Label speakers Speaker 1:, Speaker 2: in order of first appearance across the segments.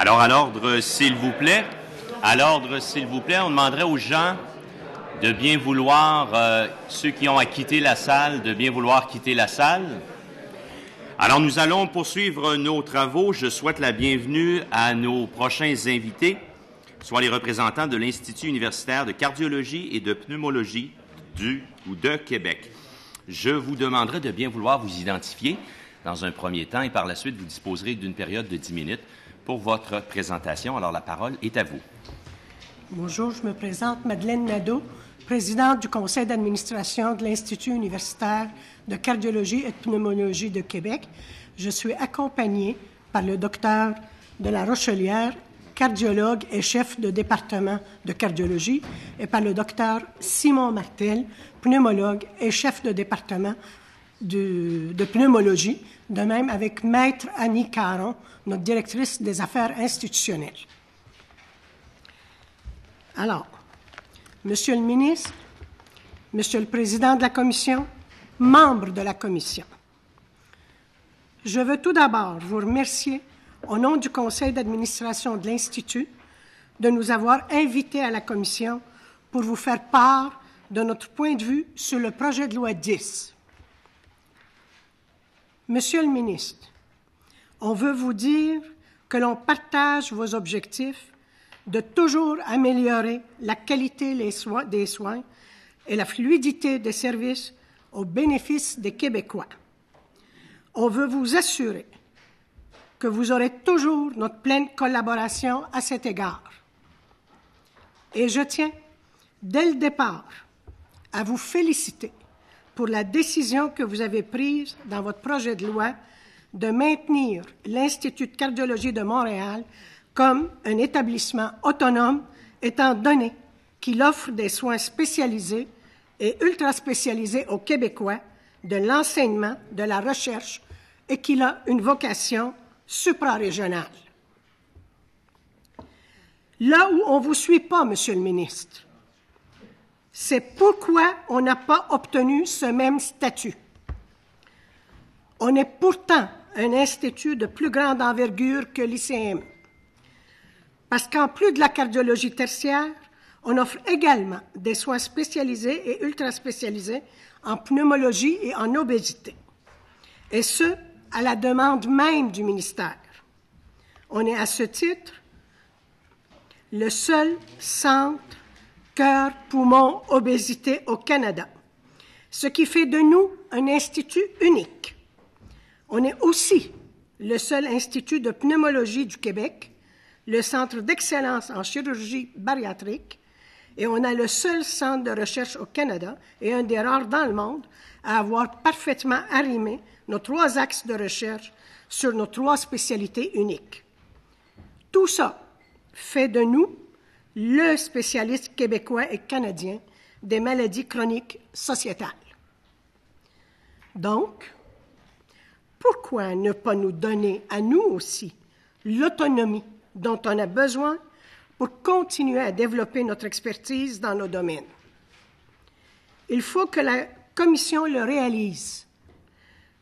Speaker 1: Alors, à l'ordre, s'il vous plaît. À l'ordre, s'il vous plaît, on demanderait aux gens de bien vouloir, euh, ceux qui ont à quitter la salle, de bien vouloir quitter la salle. Alors, nous allons poursuivre nos travaux. Je souhaite la bienvenue à nos prochains invités, soit les représentants de l'Institut universitaire de cardiologie et de pneumologie du ou de Québec. Je vous demanderai de bien vouloir vous identifier dans un premier temps et par la suite, vous disposerez d'une période de 10 minutes pour votre présentation. Alors, la parole est à vous.
Speaker 2: Bonjour, je me présente Madeleine Nadeau, présidente du conseil d'administration de l'Institut universitaire de cardiologie et de pneumologie de Québec. Je suis accompagnée par le docteur de la Rochelière, cardiologue et chef de département de cardiologie, et par le docteur Simon Martel, pneumologue et chef de département de, pneumologie, de même avec Maître Annie Caron, notre directrice des affaires institutionnelles. Alors, Monsieur le ministre, Monsieur le Président de la Commission, membres de la Commission, je veux tout d'abord vous remercier au nom du Conseil d'administration de l'Institut de nous avoir invités à la Commission pour vous faire part de notre point de vue sur le projet de loi 10. Monsieur le ministre, on veut vous dire que l'on partage vos objectifs de toujours améliorer la qualité des soins et la fluidité des services au bénéfice des Québécois. On veut vous assurer que vous aurez toujours notre pleine collaboration à cet égard. Et je tiens, dès le départ, à vous féliciter pour la décision que vous avez prise dans votre projet de loi de maintenir l'Institut de cardiologie de Montréal comme un établissement autonome, étant donné qu'il offre des soins spécialisés et ultra spécialisés aux Québécois, de l'enseignement, de la recherche, et qu'il a une vocation suprarégionale. Là où on ne vous suit pas, Monsieur le ministre, c'est pourquoi on n'a pas obtenu ce même statut. On est pourtant un institut de plus grande envergure que l'ICM. Parce qu'en plus de la cardiologie tertiaire, on offre également des soins spécialisés et ultra spécialisés en pneumologie et en obésité. Et ce, à la demande même du ministère. On est à ce titre le seul centre cœur, poumon, obésité au Canada, ce qui fait de nous un institut unique. On est aussi le seul institut de pneumologie du Québec, le centre d'excellence en chirurgie bariatrique, et on a le seul centre de recherche au Canada et un des rares dans le monde à avoir parfaitement arrimé nos trois axes de recherche sur nos trois spécialités uniques. Tout ça fait de nous le spécialiste québécois et canadien des maladies chroniques sociétales. Donc, pourquoi ne pas nous donner à nous aussi l'autonomie dont on a besoin pour continuer à développer notre expertise dans nos domaines? Il faut que la Commission le réalise.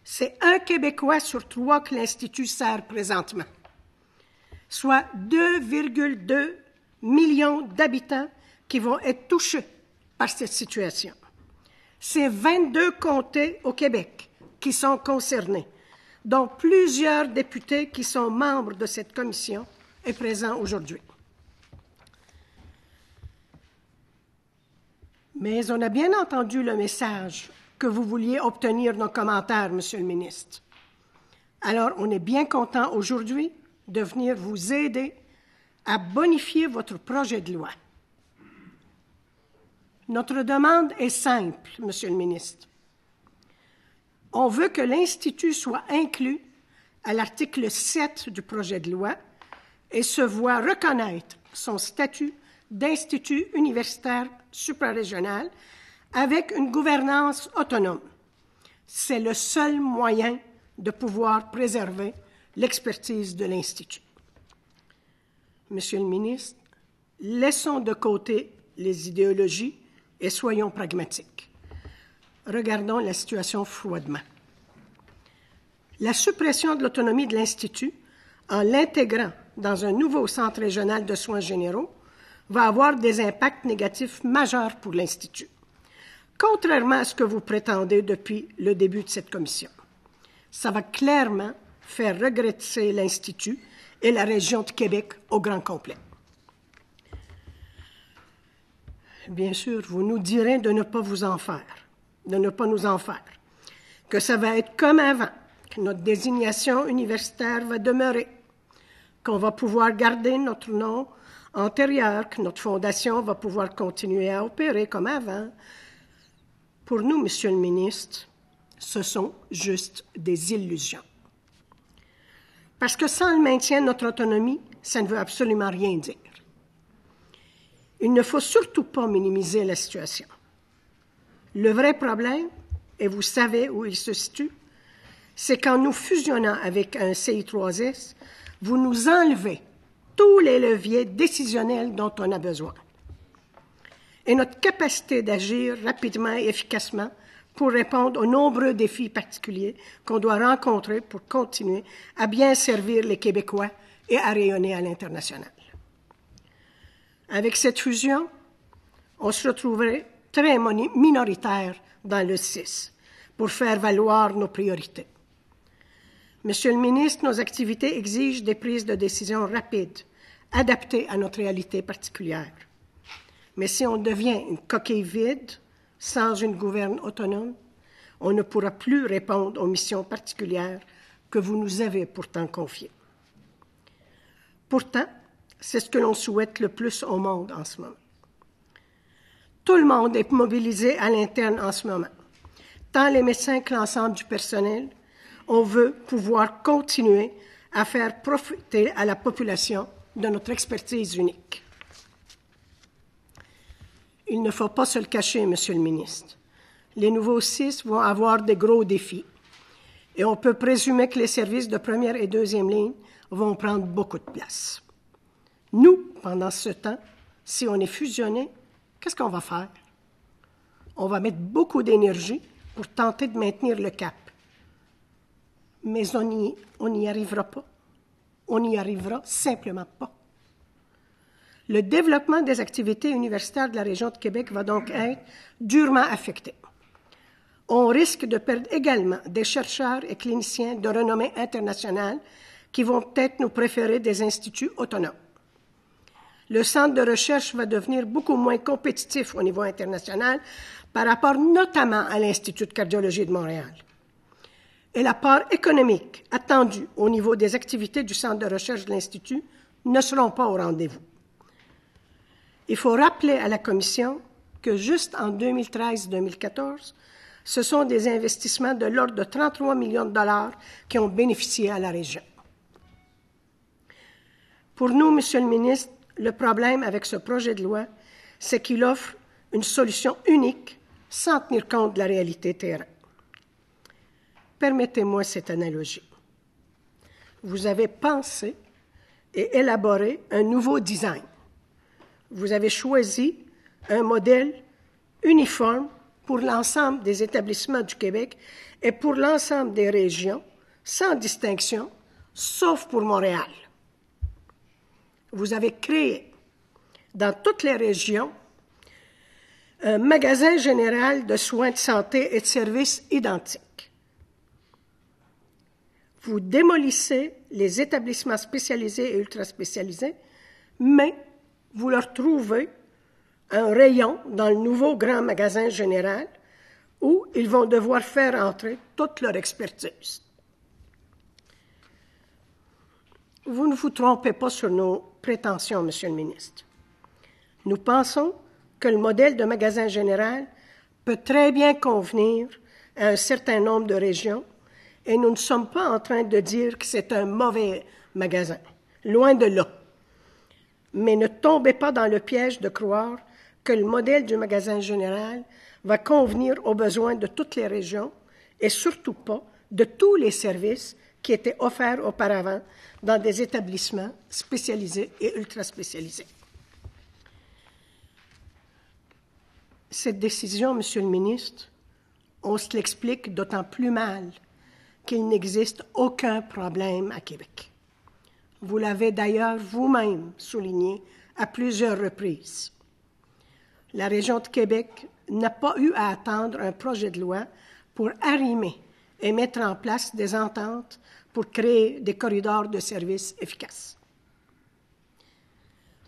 Speaker 2: C'est un Québécois sur trois que l'Institut sert présentement, soit 2,2 millions d'habitants qui vont être touchés par cette situation. C'est 22 comtés au Québec qui sont concernés, dont plusieurs députés qui sont membres de cette commission et présents aujourd'hui. Mais on a bien entendu le message que vous vouliez obtenir nos commentaires, Monsieur le ministre. Alors, on est bien content aujourd'hui de venir vous aider à bonifier votre projet de loi. Notre demande est simple, Monsieur le ministre. On veut que l'Institut soit inclus à l'article 7 du projet de loi et se voit reconnaître son statut d'institut universitaire suprarégional avec une gouvernance autonome. C'est le seul moyen de pouvoir préserver l'expertise de l'Institut. Monsieur le ministre, laissons de côté les idéologies et soyons pragmatiques. Regardons la situation froidement. La suppression de l'autonomie de l'Institut, en l'intégrant dans un nouveau centre régional de soins généraux va avoir des impacts négatifs majeurs pour l'Institut, contrairement à ce que vous prétendez depuis le début de cette commission. Ça va clairement faire regretter l'Institut et la région de Québec au grand complet. Bien sûr, vous nous direz de ne pas vous en faire, de ne pas nous en faire, que ça va être comme avant, que notre désignation universitaire va demeurer, qu'on va pouvoir garder notre nom antérieur, que notre fondation va pouvoir continuer à opérer comme avant. Pour nous, Monsieur le ministre, ce sont juste des illusions. Parce que sans le maintien de notre autonomie, ça ne veut absolument rien dire. Il ne faut surtout pas minimiser la situation. Le vrai problème, et vous savez où il se situe, c'est qu'en nous fusionnant avec un CI3S, vous nous enlevez tous les leviers décisionnels dont on a besoin. Et notre capacité d'agir rapidement et efficacement pour répondre aux nombreux défis particuliers qu'on doit rencontrer pour continuer à bien servir les Québécois et à rayonner à l'international. Avec cette fusion, on se retrouverait très minoritaire dans le 6 pour faire valoir nos priorités. Monsieur le ministre, nos activités exigent des prises de décision rapides, adaptées à notre réalité particulière. Mais si on devient une coquille vide, sans une gouverne autonome, on ne pourra plus répondre aux missions particulières que vous nous avez pourtant confiées. Pourtant, c'est ce que l'on souhaite le plus au monde en ce moment. Tout le monde est mobilisé à l'interne en ce moment, tant les médecins que l'ensemble du personnel, on veut pouvoir continuer à faire profiter à la population de notre expertise unique. Il ne faut pas se le cacher, Monsieur le ministre. Les nouveaux CIS vont avoir des gros défis et on peut présumer que les services de première et deuxième ligne vont prendre beaucoup de place. Nous, pendant ce temps, si on est fusionné, qu'est-ce qu'on va faire? On va mettre beaucoup d'énergie pour tenter de maintenir le cap mais on n'y arrivera pas. On n'y arrivera simplement pas. Le développement des activités universitaires de la région de Québec va donc être durement affecté. On risque de perdre également des chercheurs et cliniciens de renommée internationale qui vont peut-être nous préférer des instituts autonomes. Le centre de recherche va devenir beaucoup moins compétitif au niveau international par rapport notamment à l'Institut de cardiologie de Montréal et la part économique attendue au niveau des activités du centre de recherche de l'Institut ne seront pas au rendez-vous. Il faut rappeler à la Commission que juste en 2013-2014, ce sont des investissements de l'ordre de 33 millions de dollars qui ont bénéficié à la région. Pour nous, Monsieur le ministre, le problème avec ce projet de loi, c'est qu'il offre une solution unique sans tenir compte de la réalité terrain. Permettez-moi cette analogie. Vous avez pensé et élaboré un nouveau design. Vous avez choisi un modèle uniforme pour l'ensemble des établissements du Québec et pour l'ensemble des régions, sans distinction, sauf pour Montréal. Vous avez créé dans toutes les régions un magasin général de soins de santé et de services identiques vous démolissez les établissements spécialisés et ultra spécialisés, mais vous leur trouvez un rayon dans le nouveau grand magasin général où ils vont devoir faire entrer toute leur expertise. Vous ne vous trompez pas sur nos prétentions, Monsieur le ministre. Nous pensons que le modèle de magasin général peut très bien convenir à un certain nombre de régions et nous ne sommes pas en train de dire que c'est un mauvais magasin. Loin de là. Mais ne tombez pas dans le piège de croire que le modèle du magasin général va convenir aux besoins de toutes les régions et surtout pas de tous les services qui étaient offerts auparavant dans des établissements spécialisés et ultra spécialisés. Cette décision, Monsieur le ministre, on se l'explique d'autant plus mal qu'il n'existe aucun problème à Québec. Vous l'avez d'ailleurs vous-même souligné à plusieurs reprises. La région de Québec n'a pas eu à attendre un projet de loi pour arrimer et mettre en place des ententes pour créer des corridors de services efficaces.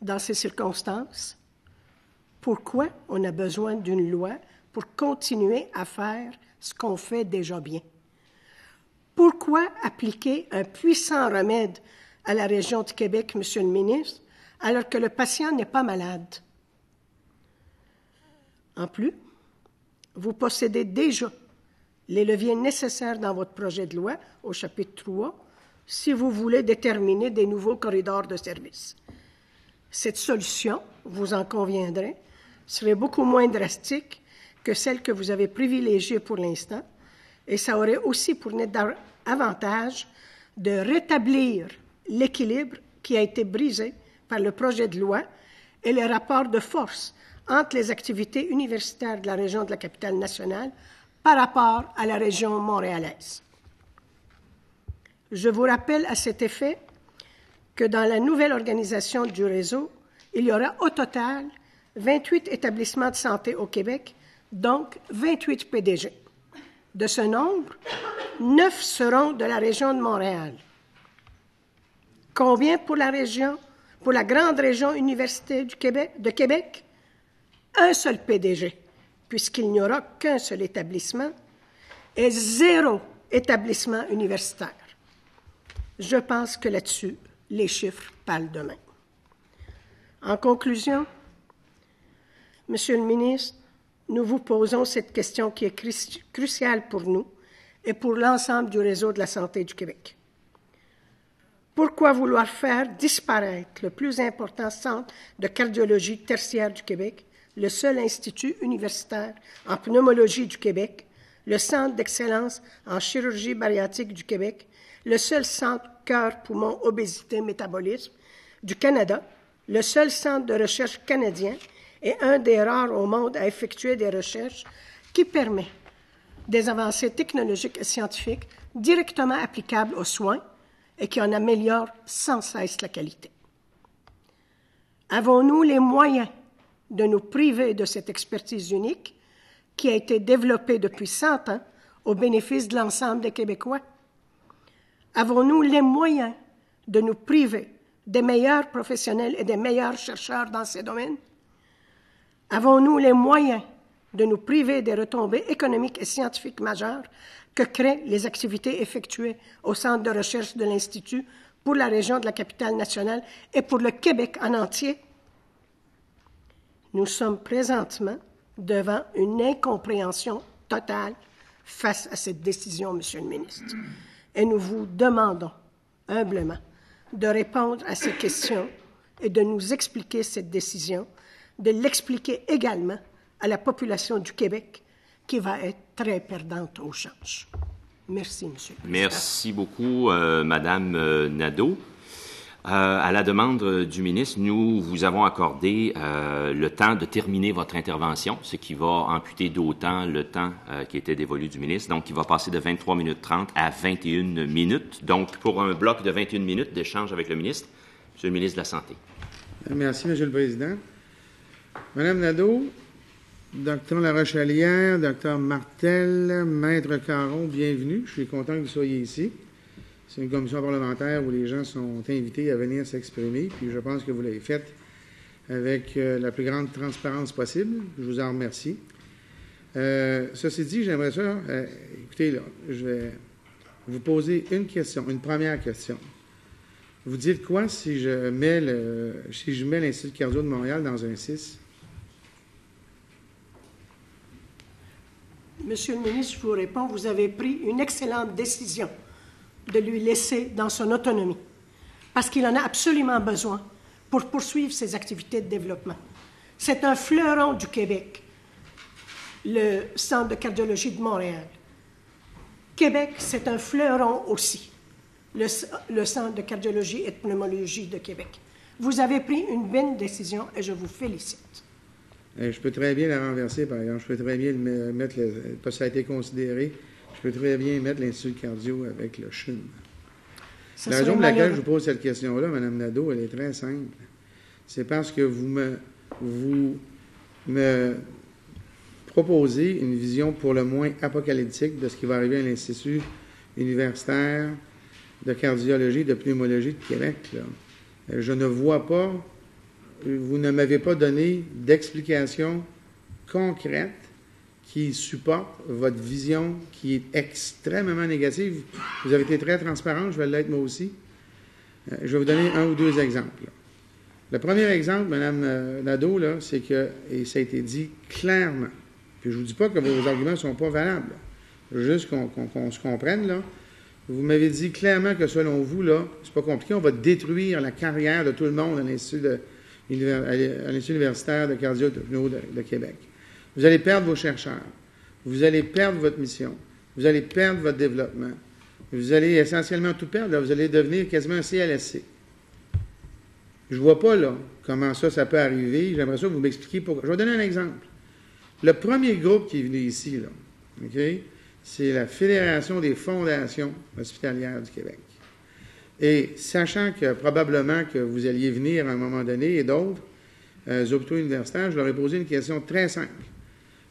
Speaker 2: Dans ces circonstances, pourquoi on a besoin d'une loi pour continuer à faire ce qu'on fait déjà bien? Pourquoi appliquer un puissant remède à la région de Québec, Monsieur le ministre, alors que le patient n'est pas malade? En plus, vous possédez déjà les leviers nécessaires dans votre projet de loi au chapitre 3 si vous voulez déterminer des nouveaux corridors de service. Cette solution, vous en conviendrez, serait beaucoup moins drastique que celle que vous avez privilégiée pour l'instant, et ça aurait aussi pour net avantage de rétablir l'équilibre qui a été brisé par le projet de loi et les rapports de force entre les activités universitaires de la région de la capitale nationale par rapport à la région montréalaise. Je vous rappelle à cet effet que dans la nouvelle organisation du réseau, il y aura au total 28 établissements de santé au Québec, donc 28 PDG. De ce nombre, 9 seront de la région de Montréal. Combien pour la région, pour la grande région université du Québec, de Québec? Un seul PDG, puisqu'il n'y aura qu'un seul établissement, et zéro établissement universitaire. Je pense que là-dessus, les chiffres parlent d'eux-mêmes. En conclusion, Monsieur le ministre, nous vous posons cette question qui est cruciale pour nous et pour l'ensemble du réseau de la santé du Québec. Pourquoi vouloir faire disparaître le plus important centre de cardiologie tertiaire du Québec, le seul institut universitaire en pneumologie du Québec, le centre d'excellence en chirurgie bariatrique du Québec, le seul centre cœur, poumon, obésité, métabolisme du Canada, le seul centre de recherche canadien et un des rares au monde à effectuer des recherches qui permet des avancées technologiques et scientifiques directement applicables aux soins et qui en améliorent sans cesse la qualité. Avons-nous les moyens de nous priver de cette expertise unique qui a été développée depuis 100 ans au bénéfice de l'ensemble des Québécois? Avons-nous les moyens de nous priver des meilleurs professionnels et des meilleurs chercheurs dans ces domaines? Avons-nous les moyens de nous priver des retombées économiques et scientifiques majeures que créent les activités effectuées au centre de recherche de l'Institut pour la région de la capitale nationale et pour le Québec en entier? Nous sommes présentement devant une incompréhension totale face à cette décision, Monsieur le ministre et nous vous demandons humblement de répondre à ces questions et de nous expliquer cette décision, de l'expliquer également à la population du Québec qui va être très perdante au change. Merci, Monsieur le
Speaker 1: Président. Merci beaucoup, euh, Madame euh, Nadeau. Euh, à la demande du ministre, nous vous avons accordé euh, le temps de terminer votre intervention, ce qui va amputer d'autant le temps euh, qui était dévolu du ministre. Donc, il va passer de 23 minutes 30 à 21 minutes. Donc, pour un bloc de 21 minutes d'échange avec le ministre, Monsieur le ministre de la Santé.
Speaker 3: Merci, Monsieur le Président. Madame Nadeau, Docteur Larochelière, Docteur Martel, Maître Caron, bienvenue. Je suis content que vous soyez ici. C'est une commission parlementaire où les gens sont invités à venir s'exprimer, puis je pense que vous l'avez fait avec euh, la plus grande transparence possible. Je vous en remercie. Euh, ceci dit, j'aimerais ça. Euh, écoutez, là, je vais vous poser une question, une première question. Vous dites quoi si je mets le, si je mets l'Institut cardio de Montréal dans un 6?
Speaker 2: Monsieur le ministre, je vous réponds, vous avez pris une excellente décision de lui laisser dans son autonomie, parce qu'il en a absolument besoin pour poursuivre ses activités de développement. C'est un fleuron du Québec, le Centre de cardiologie de Montréal. Québec, c'est un fleuron aussi, le, Centre de cardiologie et de pneumologie de Québec. Vous avez pris une bonne décision et je vous félicite.
Speaker 3: Eh, je peux très bien la renverser, par exemple. Je peux très bien mettre, parce que ça a été considéré je peux très bien mettre l'Institut cardio avec le CHUM.
Speaker 2: Ça
Speaker 3: La raison pour laquelle je vous pose cette question-là, Mme Nadeau, elle est très simple. C'est parce que vous me, vous me proposez une vision pour le moins apocalyptique de ce qui va arriver à l'Institut universitaire de cardiologie et de pneumologie de Québec. là. Euh, Je ne vois pas, vous ne m'avez pas donné d'explication concrète qui supporte votre vision qui est extrêmement négative. Vous avez été très transparent, je vais l'être moi aussi. Euh, Je vais vous donner un ou deux exemples. Le premier exemple, Mme euh, Nadeau, c'est que, et ça a été dit clairement, puis je ne vous dis pas que vos arguments ne sont pas valables, juste qu'on se comprenne, là. Vous m'avez dit clairement que selon vous, là, c'est pas compliqué, on va détruire la carrière de tout le monde à l'Institut de- à l'Institut universitaire de cardio de, Québec. Vous allez perdre vos chercheurs. Vous allez perdre votre mission. Vous allez perdre votre développement. Vous allez essentiellement tout perdre. Vous allez devenir quasiment un CLSC. Je ne vois pas là comment ça, ça peut arriver. J'aimerais ça que vous m'expliquiez pourquoi. Je vais donner un exemple. Le premier groupe qui est venu ici, c'est la Fédération des fondations hospitalières du Québec. Et sachant que probablement que vous alliez venir à un moment donné et d'autres euh, hôpitaux universitaires, je leur ai posé une question très simple.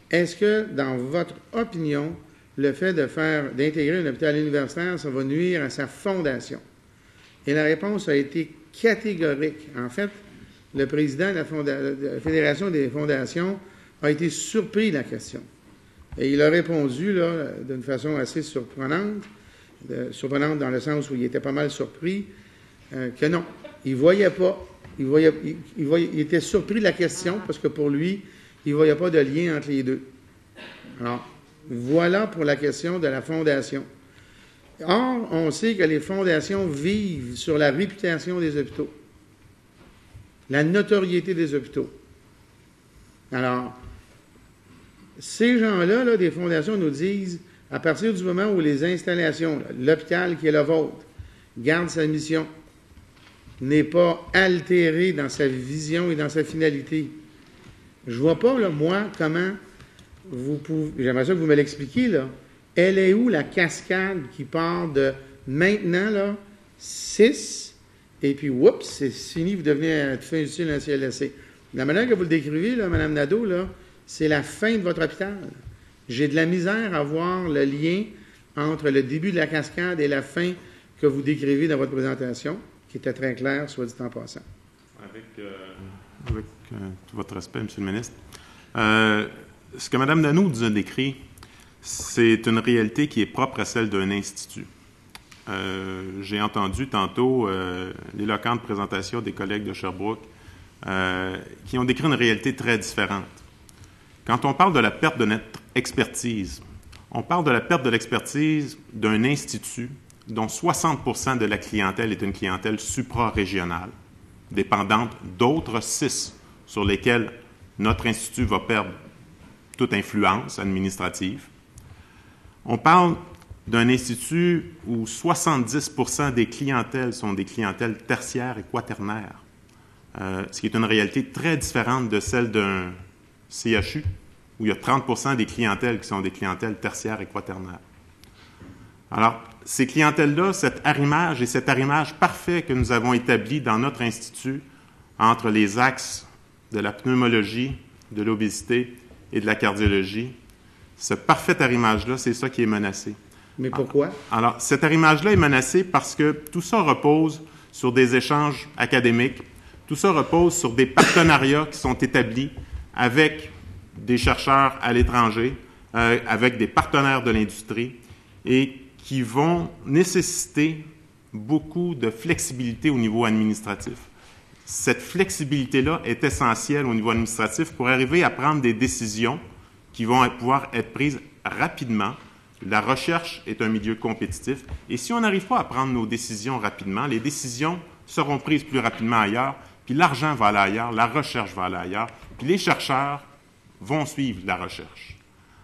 Speaker 3: Est-ce que, dans votre opinion, le fait d'intégrer un hôpital universitaire, ça va nuire à sa fondation? Et la réponse a été catégorique. En fait, le président de la, de la Fédération des fondations a été surpris de la question. Et il a répondu d'une façon assez surprenante, de- surprenante dans le sens où il était pas mal surpris, euh, que non, il voyait pas, il, voyait, il voyait- il était surpris de la question parce que pour lui, il ne voyait pas de lien entre les deux. Alors, voilà pour la question de la fondation. Or, on sait que les fondations vivent sur la réputation des hôpitaux, la notoriété des hôpitaux. Alors, ces gens-là, là, des fondations, nous disent, à partir du moment où les installations, l'hôpital qui est le vôtre, garde sa mission, n'est pas altéré dans sa vision et dans sa finalité, je vois pas, moi, comment vous pouvez. J'aimerais ça que vous me l'expliquiez, là. Elle est où la cascade qui part de maintenant, là, 6, et puis, oups, c'est fini, vous devenez un fin utile un CLSC. La manière que vous le décrivez, là, Mme Nadeau, là, c'est la fin de votre hôpital. J'ai de la misère à voir le lien entre le début de la cascade et la fin que vous décrivez dans votre présentation, qui était très claire, soit dit en passant.
Speaker 4: Avec, euh, avec, euh, tout votre respect, M. le ministre. Euh, ce que Mme Danou nous a décrit, c'est une réalité qui est propre à celle d'un institut. Euh, J'ai entendu tantôt euh, l'éloquente présentation des collègues de Sherbrooke euh, qui ont décrit une réalité très différente. Quand on parle de la perte de notre expertise, on parle de la perte de l'expertise d'un institut dont 60% de la clientèle est une clientèle supra-régionale, dépendante d'autres six sur lesquels notre institut va perdre toute influence administrative. On parle d'un institut où 70% des clientèles sont des clientèles tertiaires et quaternaires, euh, ce qui est une réalité très différente de celle d'un CHU, où il y a 30 des clientèles qui sont des clientèles tertiaires et quaternaires. Alors, ces clientèles-là, cet arrimage et cet arrimage parfait que nous avons établi dans notre institut entre les axes de la pneumologie, de l'obésité et de la cardiologie, ce parfait arrimage-là, c'est ça qui est menacé.
Speaker 3: Mais pourquoi?
Speaker 4: Alors, cet arrimage-là est menacé parce que tout ça repose sur des échanges académiques, tout ça repose sur des partenariats qui sont établis avec des chercheurs à l'étranger, euh, avec des partenaires de l'industrie et qui vont nécessiter beaucoup de flexibilité au niveau administratif. Cette flexibilité-là est essentielle au niveau administratif pour arriver à prendre des décisions qui vont pouvoir être prises rapidement. La recherche est un milieu compétitif et si on n'arrive pas à prendre nos décisions rapidement, les décisions seront prises plus rapidement ailleurs, puis l'argent va aller ailleurs, la recherche va aller ailleurs, puis les chercheurs vont suivre la recherche.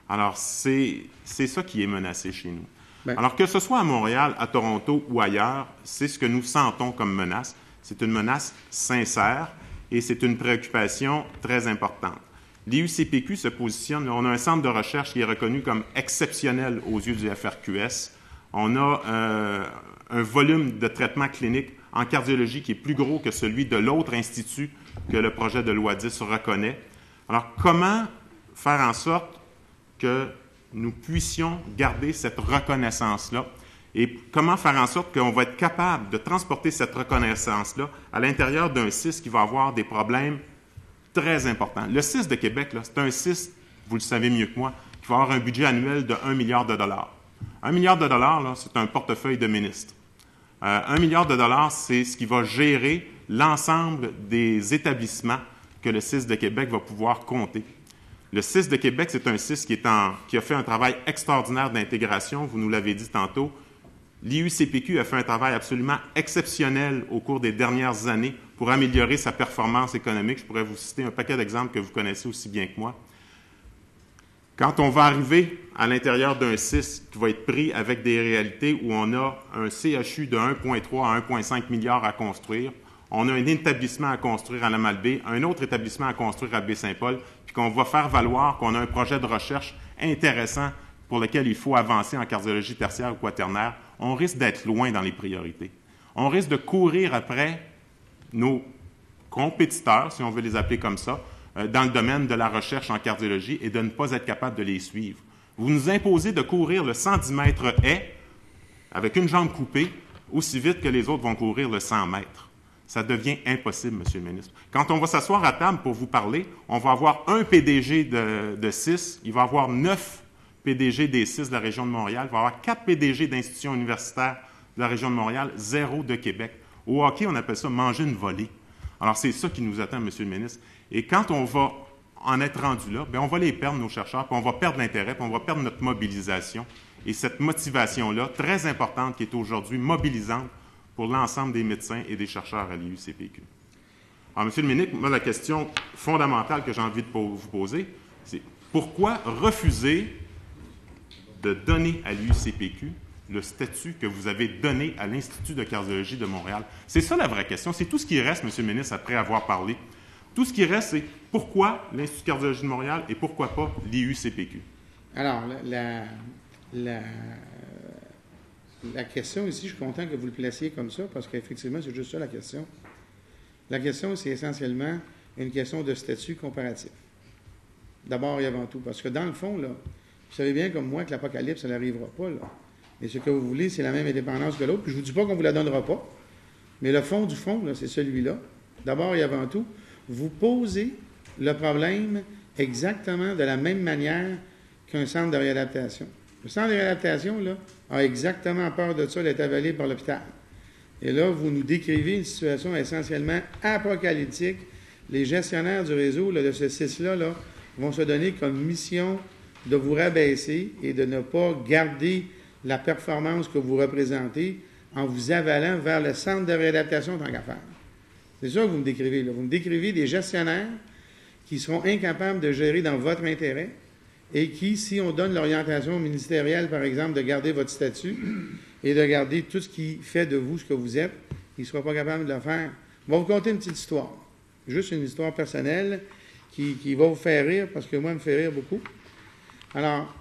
Speaker 4: Alors, c'est ça qui est menacé chez nous.
Speaker 3: Ben-
Speaker 4: Alors, que ce soit à Montréal, à Toronto ou ailleurs, c'est ce que nous sentons comme menace. C'est une menace sincère et c'est une préoccupation très importante. L'IUCPQ se positionne, on a un centre de recherche qui est reconnu comme exceptionnel aux yeux du FRQS. On a euh, un volume de traitement clinique en cardiologie qui est plus gros que celui de l'autre institut que le projet de loi 10 reconnaît. Alors, comment faire en sorte que nous puissions garder cette reconnaissance-là? Et comment faire en sorte qu'on va être capable de transporter cette reconnaissance-là à l'intérieur d'un CIS qui va avoir des problèmes très importants? Le CIS de Québec, c'est un CIS, vous le savez mieux que moi, qui va avoir un budget annuel de 1 milliard de dollars. 1 milliard de dollars, c'est un portefeuille de ministre. Euh, 1 milliard de dollars, c'est ce qui va gérer l'ensemble des établissements que le CIS de Québec va pouvoir compter. Le CIS de Québec, c'est un CIS qui, qui a fait un travail extraordinaire d'intégration, vous nous l'avez dit tantôt. L'IUCPQ a fait un travail absolument exceptionnel au cours des dernières années pour améliorer sa performance économique. Je pourrais vous citer un paquet d'exemples que vous connaissez aussi bien que moi. Quand on va arriver à l'intérieur d'un CIS qui va être pris avec des réalités où on a un CHU de 1,3 à 1,5 milliard à construire, on a un établissement à construire à la un autre établissement à construire à Baie-Saint-Paul, puis qu'on va faire valoir qu'on a un projet de recherche intéressant pour lequel il faut avancer en cardiologie tertiaire ou quaternaire, on risque d'être loin dans les priorités. On risque de courir après nos compétiteurs, si on veut les appeler comme ça, euh, dans le domaine de la recherche en cardiologie et de ne pas être capable de les suivre. Vous nous imposez de courir le 110 mètres haie avec une jambe coupée aussi vite que les autres vont courir le 100 mètres. Ça devient impossible, Monsieur le ministre. Quand on va s'asseoir à table pour vous parler, on va avoir un PDG de, de 6, il va avoir neuf PDG des 6 de la région de Montréal, il va avoir quatre PDG d'institutions universitaires de la région de Montréal, zéro de Québec. Au hockey, on appelle ça manger une volée. Alors, c'est ça qui nous attend, Monsieur le ministre. Et quand on va en être rendu là, bien, on va les perdre, nos chercheurs, puis on va perdre l'intérêt, puis on va perdre notre mobilisation. Et cette motivation-là, très importante, qui est aujourd'hui mobilisante pour l'ensemble des médecins et des chercheurs à l'IUCPQ. Alors, Monsieur le ministre, moi, la question fondamentale que j'ai envie de vous poser, c'est pourquoi refuser de donner à l'UCPQ le statut que vous avez donné à l'Institut de cardiologie de Montréal? C'est ça la vraie question. C'est tout ce qui reste, Monsieur le ministre, après avoir parlé. Tout ce qui reste, c'est pourquoi l'Institut de cardiologie de Montréal et pourquoi pas l'IUCPQ?
Speaker 3: Alors, la, la, la, question ici, je suis content que vous le placiez comme ça, parce qu'effectivement, c'est juste ça la question. La question, c'est essentiellement une question de statut comparatif. D'abord et avant tout, parce que dans le fond, là, vous savez bien comme moi que l'Apocalypse, ça n'arrivera pas. Là. Et ce que vous voulez, c'est la même indépendance que l'autre. Puis je ne vous dis pas qu'on ne vous la donnera pas. Mais le fond du fond, c'est celui-là. D'abord et avant tout, vous posez le problème exactement de la même manière qu'un centre de réadaptation. Le centre de réadaptation, là, a exactement peur de ça d'être avalé par l'hôpital. Et là, vous nous décrivez une situation essentiellement apocalyptique. Les gestionnaires du réseau de ce CIS-là là, vont se donner comme mission de vous rabaisser et de ne pas garder la performance que vous représentez en vous avalant vers le centre de réadaptation tant qu'à faire. C'est ça que vous me décrivez. Là. Vous me décrivez des gestionnaires qui seront incapables de gérer dans votre intérêt et qui, si on donne l'orientation ministérielle, par exemple, de garder votre statut et de garder tout ce qui fait de vous ce que vous êtes, ils ne seront pas capables de le faire. Je vais vous conter une petite histoire. Juste une histoire personnelle qui, va vous faire rire, parce que moi, elle me fait rire beaucoup. Alors,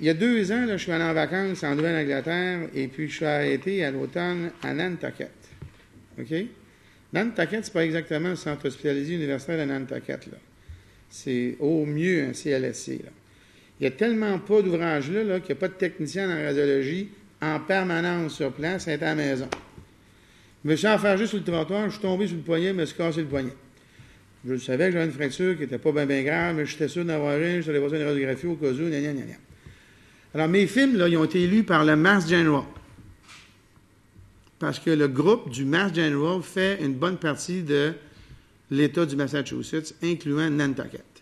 Speaker 3: il y a deux ans, là, je suis allé en vacances en Nouvelle-Angleterre et puis je suis arrêté à l'automne à Nantucket. OK? Nantucket, ce n'est pas exactement le centre hospitalisé universitaire de Nantucket. Là. C'est au mieux un CLSC. Là. Il n'y a tellement pas d'ouvrages là, qu'il n'y a pas de technicien en radiologie en permanence sur place, c'est à la maison. Je me suis enfargé sur le trottoir, je suis tombé sur le poignet, je me suis cassé le poignet. Je savais que j'avais une fracture qui n'était pas bien grave, mais j'étais sûr d'avoir une, j'allais passer une radiographie au cas où, gna, Alors, mes films, là, ils ont été élus par le Mass General. Parce que le groupe du Mass General fait une bonne partie de l'État du Massachusetts, incluant Nantucket.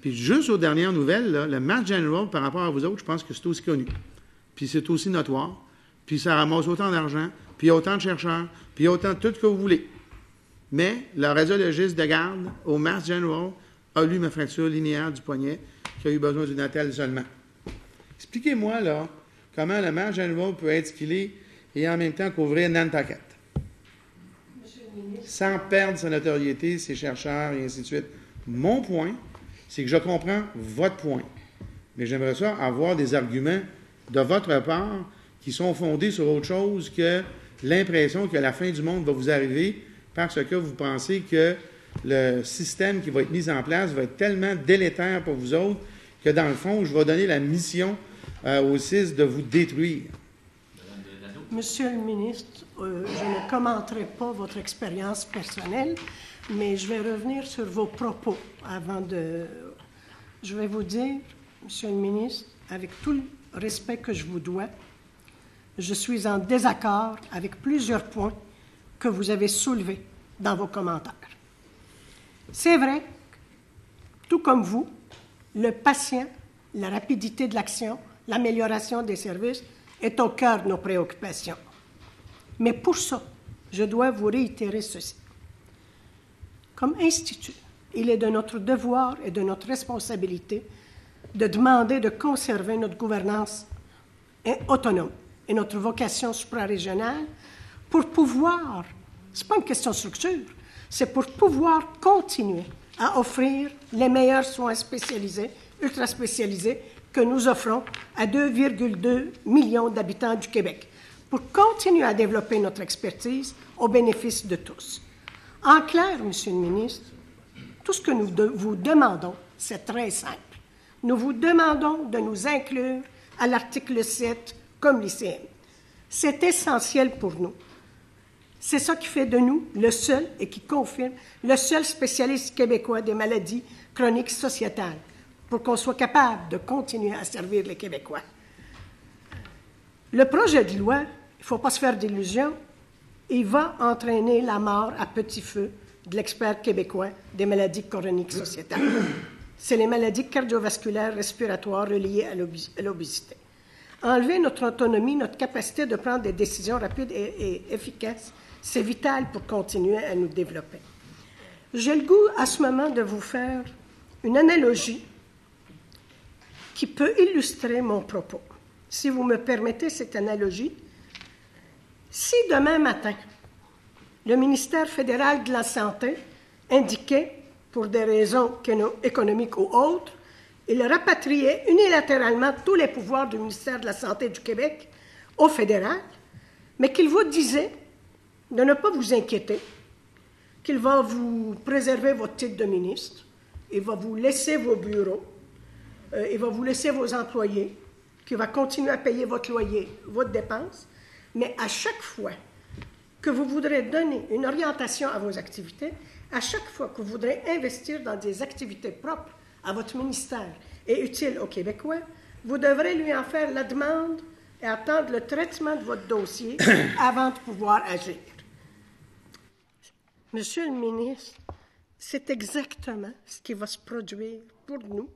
Speaker 3: Puis, juste aux dernières nouvelles, le Mass General, par rapport à vous autres, je pense que c'est aussi connu. Puis, c'est aussi notoire. Puis, ça ramasse autant d'argent, puis autant de chercheurs, puis autant de tout ce que vous voulez. Mais le radiologiste de garde au Mass General a lu ma fracture linéaire du poignet qui a eu besoin d'une attelle seulement. Expliquez-moi, là, comment le Mass General peut être ce qu'il est et en même temps couvrir Nantucket. Sans perdre sa notoriété, ses chercheurs et ainsi de suite. Mon point, c'est que je comprends votre point. Mais j'aimerais ça avoir des arguments de votre part qui sont fondés sur autre chose que l'impression que la fin du monde va vous arriver parce que vous pensez que le système qui va être mis en place va être tellement délétère pour vous autres que dans le fond, je vais donner la mission euh, au CIS de vous détruire.
Speaker 2: Monsieur le ministre, euh, je ne commenterai pas votre expérience personnelle, mais je vais revenir sur vos propos avant de... Je vais vous dire, Monsieur le ministre, avec tout le respect que je vous dois, je suis en désaccord avec plusieurs points que vous avez soulevés dans vos commentaires. C'est vrai, tout comme vous, le patient, la rapidité de l'action, l'amélioration des services est au cœur de nos préoccupations. Mais pour ça, je dois vous réitérer ceci. Comme institut, il est de notre devoir et de notre responsabilité de demander de conserver notre gouvernance autonome et notre vocation suprarégionale pour pouvoir, ce n'est pas une question de structure, c'est pour pouvoir continuer à offrir les meilleurs soins spécialisés, ultra spécialisés, que nous offrons à 2,2 millions d'habitants du Québec, pour continuer à développer notre expertise au bénéfice de tous. En clair, Monsieur le ministre, tout ce que nous vous demandons, c'est très simple. Nous vous demandons de nous inclure à l'article 7 comme l'ICM. C'est essentiel pour nous. C'est ça qui fait de nous le seul et qui confirme le seul spécialiste québécois des maladies chroniques sociétales pour qu'on soit capable de continuer à servir les Québécois. Le projet de loi, il ne faut pas se faire d'illusions, il va entraîner la mort à petit feu de l'expert québécois des maladies chroniques sociétales. C'est les maladies cardiovasculaires respiratoires reliées à l'obésité. Enlever notre autonomie, notre capacité de prendre des décisions rapides et, et efficaces, c'est vital pour continuer à nous développer. J'ai le goût à ce moment de vous faire une analogie qui peut illustrer mon propos. Si vous me permettez cette analogie, si demain matin, le ministère fédéral de la Santé indiquait, pour des raisons économiques ou autres, il rapatriait unilatéralement tous les pouvoirs du ministère de la Santé du Québec au fédéral, mais qu'il vous disait de ne pas vous inquiéter, qu'il va vous préserver votre titre de ministre, il va vous laisser vos bureaux, euh, il va vous laisser vos employés, qui va continuer à payer votre loyer, votre dépense, mais à chaque fois que vous voudrez donner une orientation à vos activités, à chaque fois que vous voudrez investir dans des activités propres à votre ministère et utiles aux Québécois, vous devrez lui en faire la demande et attendre le traitement de votre dossier avant de pouvoir agir. Monsieur le ministre, c'est exactement ce qui va se produire pour nous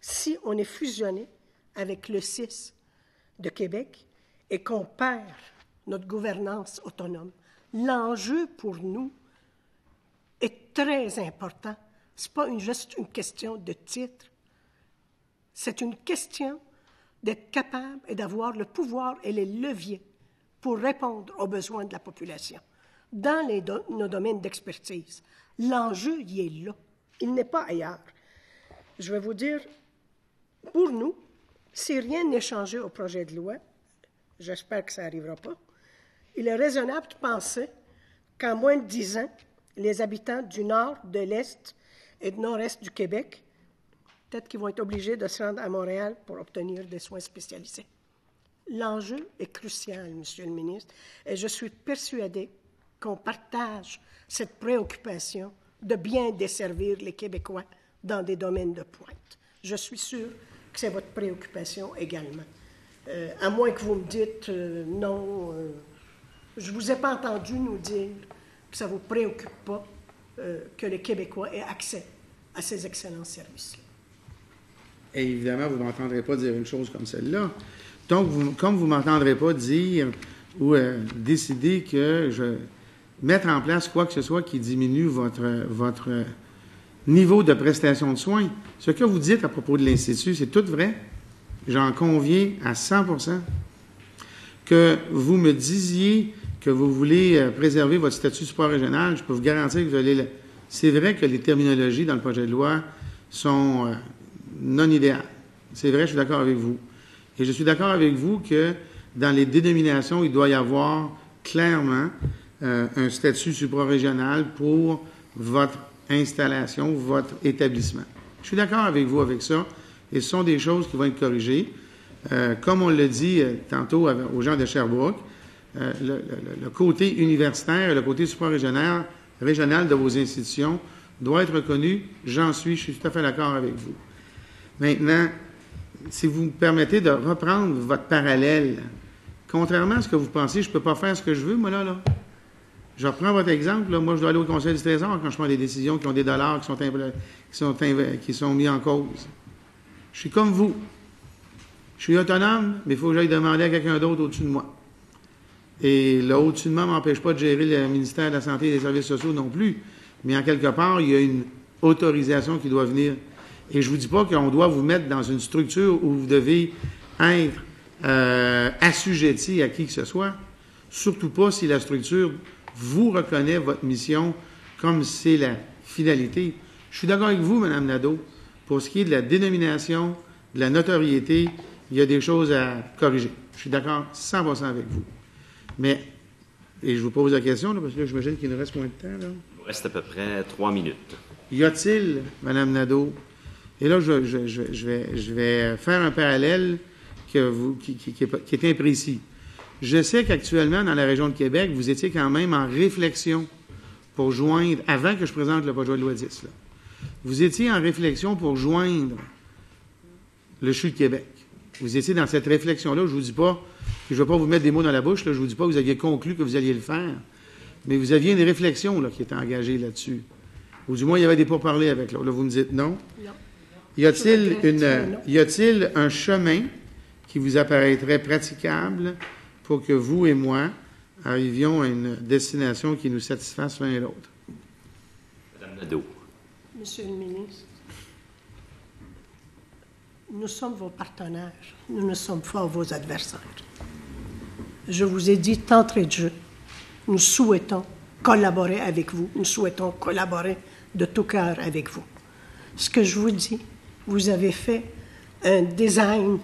Speaker 2: si on est fusionné avec le 6 de Québec et qu'on perd notre gouvernance autonome, l'enjeu pour nous est très important. Ce n'est pas juste une question de titre, c'est une question d'être capable et d'avoir le pouvoir et les leviers pour répondre aux besoins de la population dans nos domaines d'expertise. L'enjeu, il est là. Il n'est pas ailleurs. Je vais vous dire pour nous, si rien n'est changé au projet de loi, j'espère que ça n'arrivera pas, il est raisonnable de penser qu'en moins de dix ans, les habitants du nord, de l'est et du nord-est du Québec, peut-être qu'ils vont être obligés de se rendre à Montréal pour obtenir des soins spécialisés. L'enjeu est crucial, Monsieur le ministre, et je suis persuadé qu'on partage cette préoccupation de bien desservir les Québécois dans des domaines de pointe. Je suis sûr que c'est votre préoccupation également. Euh, à moins que vous me dites euh, non, euh, je ne vous ai pas entendu nous dire que ça ne vous préoccupe pas que les Québécois aient accès à ces excellents services.
Speaker 3: Et évidemment, vous ne m'entendrez pas dire une chose comme celle-là. Donc, comme vous ne m'entendrez pas dire ou décider que je mettre en place quoi que ce soit qui diminue votre, votre niveau de prestation de soins. Ce que vous dites à propos de l'Institut, c'est tout vrai? J'en conviens à 100% Que vous me disiez que vous voulez euh, préserver votre statut support régional, je peux vous garantir que vous allez. C'est vrai que les terminologies dans le projet de loi sont euh, non idéales. C'est vrai, je suis d'accord avec vous. Et je suis d'accord avec vous que dans les dénominations, il doit y avoir clairement euh, un statut suprarégional pour votre installation, votre établissement. Je suis d'accord avec vous avec ça, et ce sont des choses qui vont être corrigées. Euh, comme on l'a dit euh, tantôt aux gens de Sherbrooke, le, côté universitaire et le côté suprarégional régional de vos institutions doit être reconnu. J'en suis, je suis tout à fait d'accord avec vous. Maintenant, si vous me permettez de reprendre votre parallèle, contrairement à ce que vous pensez, je ne peux pas faire ce que je veux, moi, là, là. Je reprends votre exemple. moi, je dois aller au Conseil du Trésor quand je prends des décisions qui ont des dollars qui sont, qui sont, qui sont mis en cause. Je suis comme vous. Je suis autonome, mais il faut que j'aille demander à quelqu'un d'autre au-dessus de moi. Et le au-dessus de moi ne m'empêche pas de gérer le ministère de la Santé et des Services sociaux non plus. Mais en quelque part, il y a une autorisation qui doit venir. Et je ne vous dis pas qu'on doit vous mettre dans une structure où vous devez être euh, assujetti à qui que ce soit. Surtout pas si la structure vous reconnaît votre mission comme c'est la finalité. Je suis d'accord avec vous, Mme Nadeau. Pour ce qui est de la dénomination, de la notoriété, il y a des choses à corriger. Je suis d'accord 100% avec vous. Mais, et je vous pose la question, parce que là, j'imagine qu'il nous reste moins de temps. Là.
Speaker 1: Il reste à peu près trois minutes.
Speaker 3: Y a-t-il, Mme Nadeau, et là, je, vais, je, vais, faire un parallèle que vous, qui, qui, qui, est, imprécis. Je sais qu'actuellement, dans la région de Québec, vous étiez quand même en réflexion pour joindre, avant que je présente le projet de loi 10, là, vous étiez en réflexion pour joindre le CHU de Québec. Vous étiez dans cette réflexion-là. Je ne vous dis pas, je ne vais pas vous mettre des mots dans la bouche, là, je ne vous dis pas que vous aviez conclu que vous alliez le faire, mais vous aviez une réflexion là, qui était engagée là-dessus. Ou du moins, il y avait des pourparlers avec là. Là, vous me dites non. Non. Y a-t-il une, y a-t-il un chemin qui vous apparaîtrait praticable pour que vous et moi arrivions à une destination qui nous satisfasse l'un et l'autre?
Speaker 1: Madame Nadeau.
Speaker 2: Monsieur le ministre, nous sommes vos partenaires, nous ne sommes pas vos adversaires. Je vous ai dit d'entrée de jeu, nous souhaitons collaborer avec vous, nous souhaitons collaborer de tout cœur avec vous. Ce que je vous dis, vous avez fait un design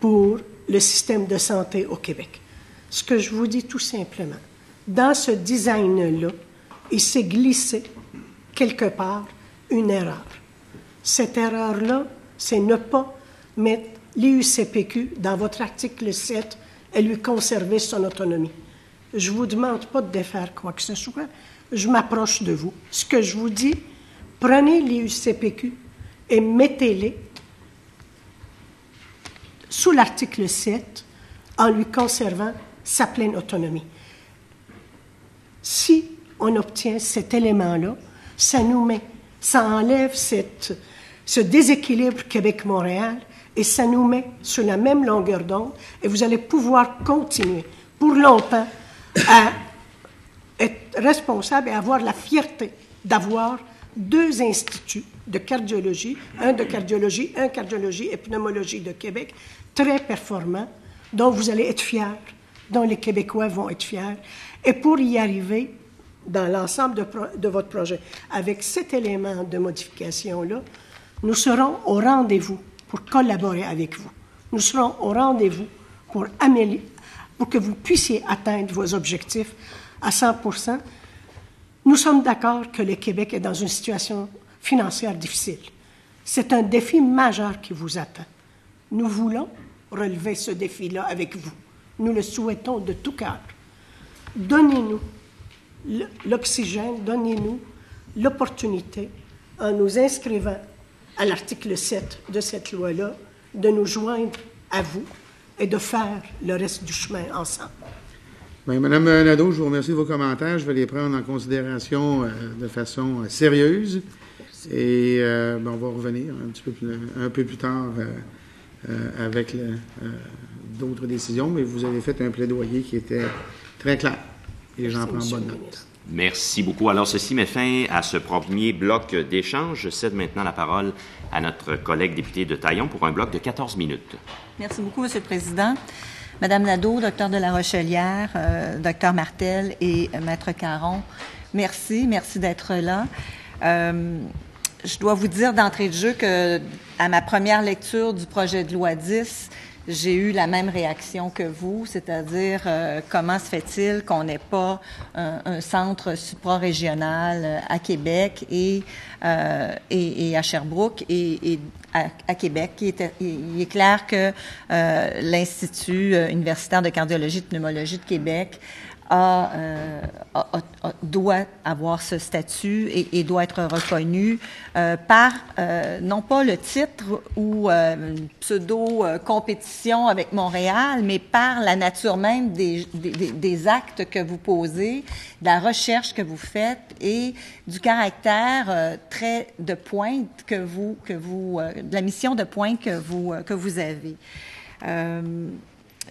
Speaker 2: pour le système de santé au Québec. Ce que je vous dis tout simplement, dans ce design-là, il s'est glissé quelque part une erreur. Cette erreur-là, c'est ne pas mettre l'IUCPQ dans votre article 7 et lui conserver son autonomie. Je ne vous demande pas de défaire quoi que ce soit. Je m'approche de vous. Ce que je vous dis, prenez l'IUCPQ et mettez-les sous l'article 7 en lui conservant sa pleine autonomie. Si on obtient cet élément-là, ça nous met, ça enlève ce déséquilibre Québec-Montréal et ça nous met sur la même longueur d'onde et vous allez pouvoir continuer pour longtemps à être responsable et avoir la fierté d'avoir deux instituts de cardiologie, un de cardiologie, un cardiologie et pneumologie de Québec, très performant, dont vous allez être fiers, dont les Québécois vont être fiers. Et pour y arriver, dans l'ensemble de, votre projet, avec cet élément de modification-là, nous serons au rendez-vous pour collaborer avec vous. Nous serons au rendez-vous pour, pour que vous puissiez atteindre vos objectifs à 100% Nous sommes d'accord que le Québec est dans une situation financière difficile. C'est un défi majeur qui vous attend. Nous voulons relever ce défi-là avec vous. Nous le souhaitons de tout cœur. Donnez-nous l'oxygène, donnez-nous l'opportunité, en nous inscrivant à l'article 7 de cette loi-là, de nous joindre à vous et de faire le reste du chemin ensemble.
Speaker 3: Bien, Madame Nadeau, je vous remercie de vos commentaires. Je vais les prendre en considération euh, de façon euh, sérieuse. Et euh, ben, on va revenir un, peu plus, tard avec d'autres décisions, mais vous avez fait un plaidoyer qui était très clair et j'en prends bonne note.
Speaker 1: Merci beaucoup. Alors, ceci met fin à ce premier bloc d'échange. Je cède maintenant la parole à notre collègue député de Taillon pour un bloc de 14 minutes.
Speaker 5: Merci beaucoup, Monsieur le Président. Madame Nadeau, docteur de la Rochelière, euh, docteur Martel et Maître Caron, merci, merci d'être là. Euh, je dois vous dire d'entrée de jeu que, à ma première lecture du projet de loi 10, j'ai eu la même réaction que vous, c'est-à-dire euh, comment se fait-il qu'on n'ait pas un, centre supra-régional euh, à Québec et, euh, et, à Sherbrooke? Et, à, Québec. Il est, il est clair que l'Institut universitaire de cardiologie et de pneumologie de Québec euh, doit avoir ce statut et, doit être reconnu euh, par euh, non pas le titre ou une pseudo-compétition avec Montréal, mais par la nature même des, des, actes que vous posez, de la recherche que vous faites et du caractère très de pointe que vous, que vous, de la mission de pointe que vous, que vous avez.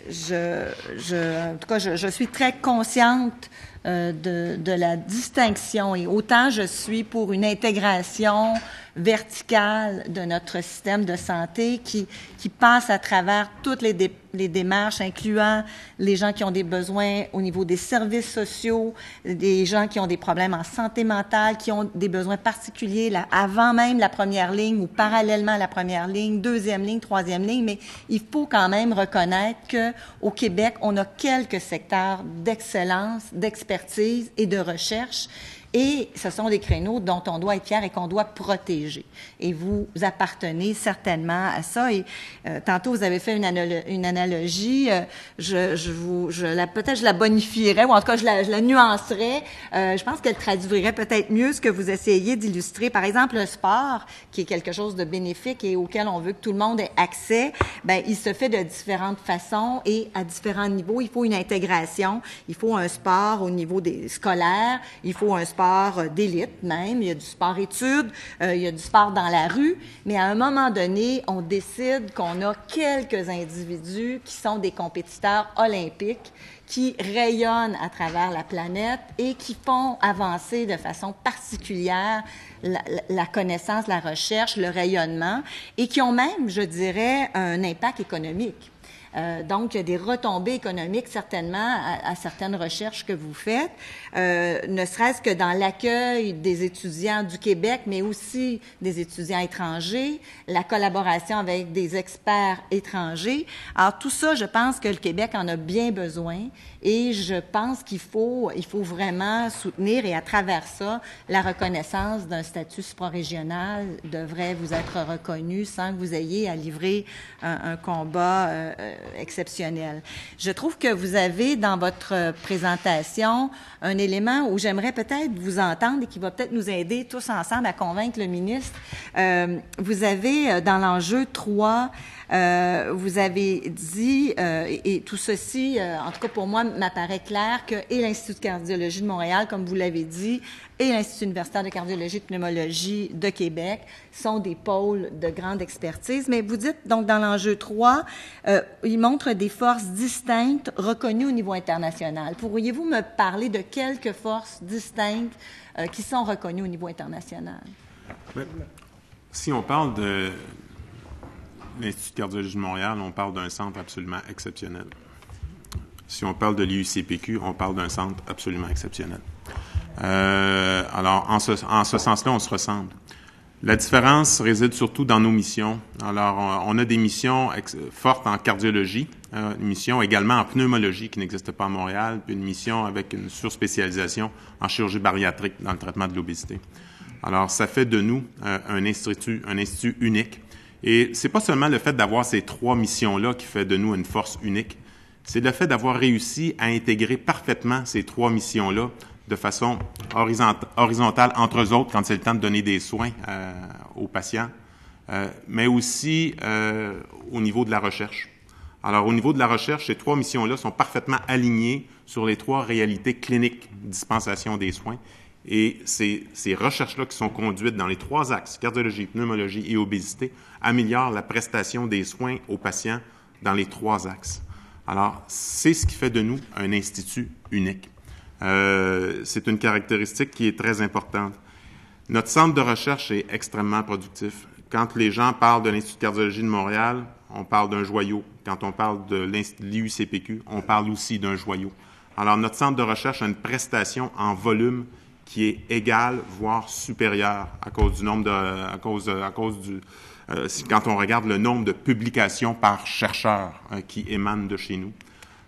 Speaker 5: Je, je, en tout cas, je suis très consciente euh, de, de, la distinction. Et autant je suis pour une intégration verticale de notre système de santé qui, qui passe à travers toutes les, les, démarches, incluant les gens qui ont des besoins au niveau des services sociaux, des gens qui ont des problèmes en santé mentale, qui ont des besoins particuliers là, avant même la première ligne ou parallèlement à la première ligne, deuxième ligne, troisième ligne, mais il faut quand même reconnaître que au Québec, on a quelques secteurs d'excellence, d'expertise et de recherche et ce sont des créneaux dont on doit être fier et qu'on doit protéger. Et vous appartenez certainement à ça. Et euh, tantôt, vous avez fait une, analogie. Euh, je, je, vous, je la, peut-être je la bonifierais, ou en tout cas, je la, je la nuancerais. Euh, je pense qu'elle traduirait peut-être mieux ce que vous essayez d'illustrer. Par exemple, le sport, qui est quelque chose de bénéfique et auquel on veut que tout le monde ait accès, ben, il se fait de différentes façons et à différents niveaux. Il faut une intégration. Il faut un sport au niveau des scolaires. Il faut un sport sport d'élite même, il y a du sport études, euh, il y a du sport dans la rue, mais à un moment donné, on décide qu'on a quelques individus qui sont des compétiteurs olympiques qui rayonnent à travers la planète et qui font avancer de façon particulière la, la, connaissance, la recherche, le rayonnement, et qui ont même, je dirais, un impact économique. Euh, donc, il y a des retombées économiques certainement à, certaines recherches que vous faites, euh, ne serait-ce que dans l'accueil des étudiants du Québec, mais aussi des étudiants étrangers, la collaboration avec des experts étrangers. Alors, tout ça, je pense que le Québec en a bien besoin et je pense qu'il faut, il faut vraiment soutenir et à travers ça, la reconnaissance d'un statut suprarégional devrait vous être reconnu sans que vous ayez à livrer un, combat euh, exceptionnel. Je trouve que vous avez dans votre présentation un élément où j'aimerais peut-être vous entendre et qui va peut-être nous aider tous ensemble à convaincre le ministre. Euh, vous avez euh, dans l'enjeu 3 euh, vous avez dit, euh, et, tout ceci, euh, en tout cas pour moi, m'apparaît clair que et l'Institut de cardiologie de Montréal, comme vous l'avez dit, et l'Institut universitaire de cardiologie et de pneumologie de Québec sont des pôles de grande expertise. Mais vous dites, donc, dans l'enjeu 3, il montre des forces distinctes reconnues au niveau international. Pourriez-vous me parler de quelques forces distinctes qui sont reconnues au niveau international?
Speaker 4: Si on parle de, l'Institut de cardiologie de Montréal, on parle d'un centre absolument exceptionnel. Si on parle de l'IUCPQ, on parle d'un centre absolument exceptionnel. Euh, alors, en ce, en ce sens-là, on se ressemble. La différence réside surtout dans nos missions. Alors, on a des missions fortes en cardiologie, euh, une mission également en pneumologie qui n'existe pas à Montréal, puis une mission avec une surspécialisation en chirurgie bariatrique dans le traitement de l'obésité. Alors, ça fait de nous euh, un institut, un institut unique et c'est pas seulement le fait d'avoir ces trois missions-là qui fait de nous une force unique, c'est le fait d'avoir réussi à intégrer parfaitement ces trois missions-là de façon horizontale entre eux autres quand c'est le temps de donner des soins euh, aux patients, euh, mais aussi euh, au niveau de la recherche. Alors, au niveau de la recherche, ces trois missions-là sont parfaitement alignées sur les trois réalités cliniques, dispensation des soins, et ces, ces recherches-là qui sont conduites dans les trois axes, cardiologie, pneumologie et obésité, améliorent la prestation des soins aux patients dans les trois axes. Alors, c'est ce qui fait de nous un institut unique. Euh, c'est une caractéristique qui est très importante. Notre centre de recherche est extrêmement productif. Quand les gens parlent de l'Institut de cardiologie de Montréal, on parle d'un joyau. Quand on parle de l'IUCPQ, on parle aussi d'un joyau. Alors, notre centre de recherche a une prestation en volume qui est égal, voire supérieur, à cause du nombre de, à cause du, euh, quand on regarde le nombre de publications par chercheur euh, qui émanent de chez nous.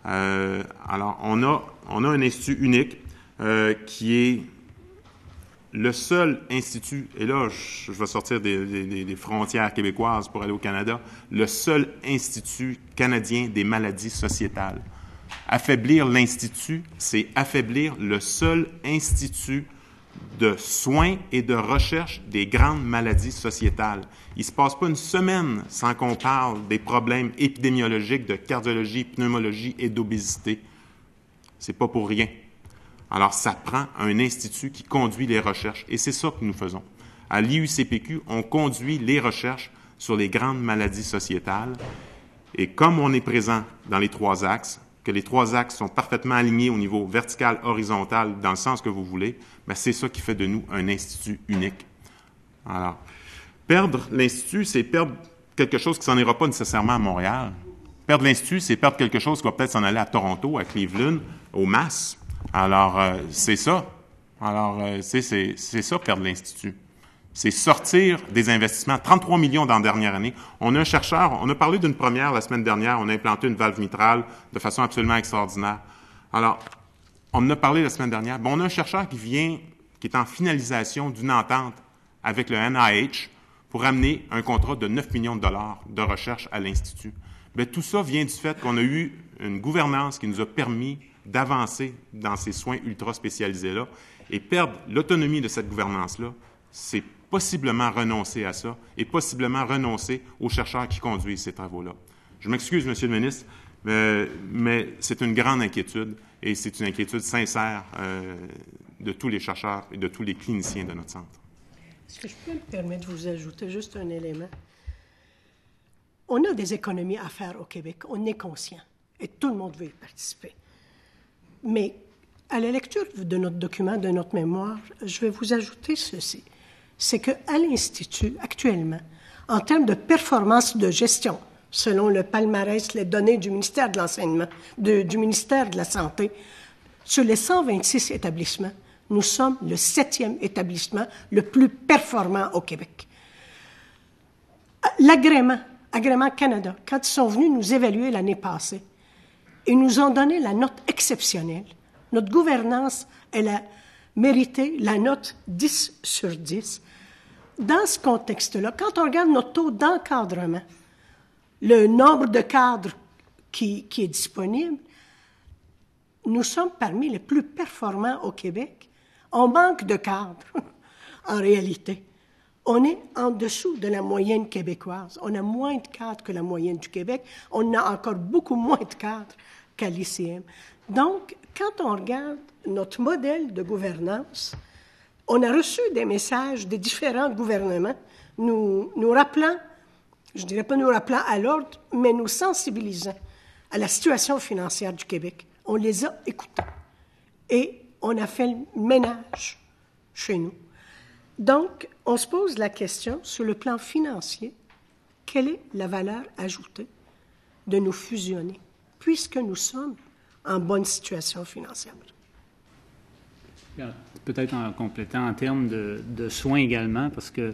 Speaker 4: Euh, alors, on a, on a un institut unique qui est le seul institut, et là, je, vais sortir des, frontières québécoises pour aller au Canada, le seul institut canadien des maladies sociétales. Affaiblir l'institut, c'est affaiblir le seul institut de soins et de recherche des grandes maladies sociétales. Il ne se passe pas une semaine sans qu'on parle des problèmes épidémiologiques de cardiologie, pneumologie et d'obésité. C'est pas pour rien. Alors, ça prend un institut qui conduit les recherches, et c'est ça que nous faisons. À l'IUCPQ, on conduit les recherches sur les grandes maladies sociétales, et comme on est présent dans les trois axes, que les trois axes sont parfaitement alignés au niveau vertical, horizontal, dans le sens que vous voulez, c'est ça qui fait de nous un institut unique. Alors, perdre l'institut, c'est perdre quelque chose qui s'en ira pas nécessairement à Montréal. Perdre l'institut, c'est perdre quelque chose qui va peut-être s'en aller à Toronto, à Cleveland, au Mass. Alors, euh, c'est ça. Alors, euh, c'est ça, perdre l'institut c'est sortir des investissements. 33 millions dans la dernière année. On a un chercheur, on a parlé d'une première la semaine dernière, on a implanté une valve mitrale de façon absolument extraordinaire. Alors, on en a parlé la semaine dernière. Bon, on a un chercheur qui vient, qui est en finalisation d'une entente avec le NIH pour amener un contrat de 9 millions de dollars de recherche à l'Institut. Bien, tout ça vient du fait qu'on a eu une gouvernance qui nous a permis d'avancer dans ces soins ultra spécialisés-là et perdre l'autonomie de cette gouvernance-là, c'est possiblement renoncer à ça et possiblement renoncer aux chercheurs qui conduisent ces travaux-là. Je m'excuse, Monsieur le ministre, mais, c'est une grande inquiétude et c'est une inquiétude sincère euh, de tous les chercheurs et de tous les cliniciens de notre centre.
Speaker 2: Est-ce que je peux me permettre de vous ajouter juste un élément? On a des économies à faire au Québec, on est conscient et tout le monde veut y participer. Mais à la lecture de notre document, de notre mémoire, je vais vous ajouter ceci c'est qu'à l'Institut, actuellement, en termes de performance de gestion, selon le palmarès, les données du ministère de l'Enseignement, du ministère de la Santé, sur les 126 établissements, nous sommes le septième établissement le plus performant au Québec. L'agrément, Agrément Canada, quand ils sont venus nous évaluer l'année passée, ils nous ont donné la note exceptionnelle. Notre gouvernance, elle a mérité la note 10 sur 10 dans ce contexte-là, quand on regarde notre taux d'encadrement, le nombre de cadres qui, est disponible, nous sommes parmi les plus performants au Québec. On manque de cadres, en réalité. On est en dessous de la moyenne québécoise. On a moins de cadres que la moyenne du Québec. On a encore beaucoup moins de cadres qu'à l'ICM. Donc, quand on regarde notre modèle de gouvernance, on a reçu des messages des différents gouvernements nous, nous rappelant, je dirais pas nous rappelant à l'ordre, mais nous sensibilisant à la situation financière du Québec. On les a écoutés et on a fait le ménage chez nous. Donc, on se pose la question sur le plan financier, quelle est la valeur ajoutée de nous fusionner, puisque nous sommes en bonne situation financière?
Speaker 6: Peut-être en complétant en termes de, soins également, parce que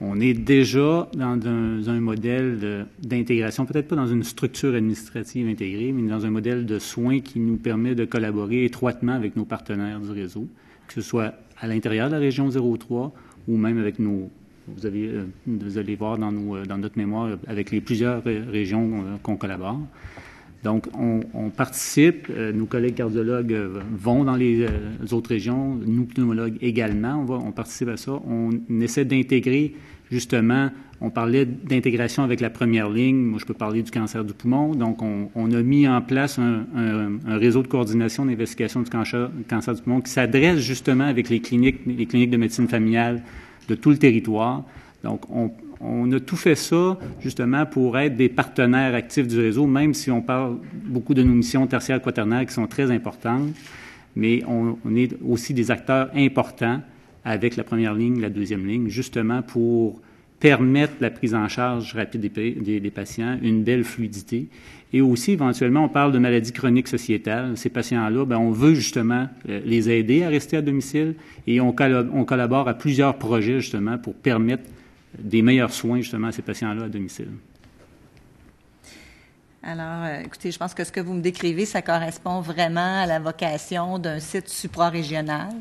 Speaker 6: on est déjà dans un, modèle d'intégration, peut-être pas dans une structure administrative intégrée, mais dans un modèle de soins qui nous permet de collaborer étroitement avec nos partenaires du réseau, que ce soit à l'intérieur de la région 03 ou même avec nos, vous, avez, euh, vous allez voir dans, dans notre mémoire, avec les plusieurs régions euh, qu'on collabore. Donc, on, participe, euh, nos collègues cardiologues euh, vont dans les, euh, autres régions, nous pneumologues également, on, va, on participe à ça. On, essaie d'intégrer, justement, on parlait d'intégration avec la première ligne, moi je peux parler du cancer du poumon, donc on, a mis en place un, réseau de coordination d'investigation du cancer, cancer du poumon qui s'adresse justement avec les cliniques, les cliniques de médecine familiale de tout le territoire. Donc, on, on a tout fait ça justement pour être des partenaires actifs du réseau, même si on parle beaucoup de nos missions tertiaires quaternaires qui sont très importantes, mais on, est aussi des acteurs importants avec la première ligne, la deuxième ligne, justement pour permettre la prise en charge rapide des, patients, une belle fluidité. Et aussi, éventuellement, on parle de maladies chroniques sociétales. Ces patients-là, ben, on veut justement euh, les aider à rester à domicile et on collabore à plusieurs projets justement pour permettre des meilleurs soins justement à ces patients-là à domicile.
Speaker 5: Alors, euh, écoutez, je pense que ce que vous me décrivez, ça correspond vraiment à la vocation d'un site suprarégional.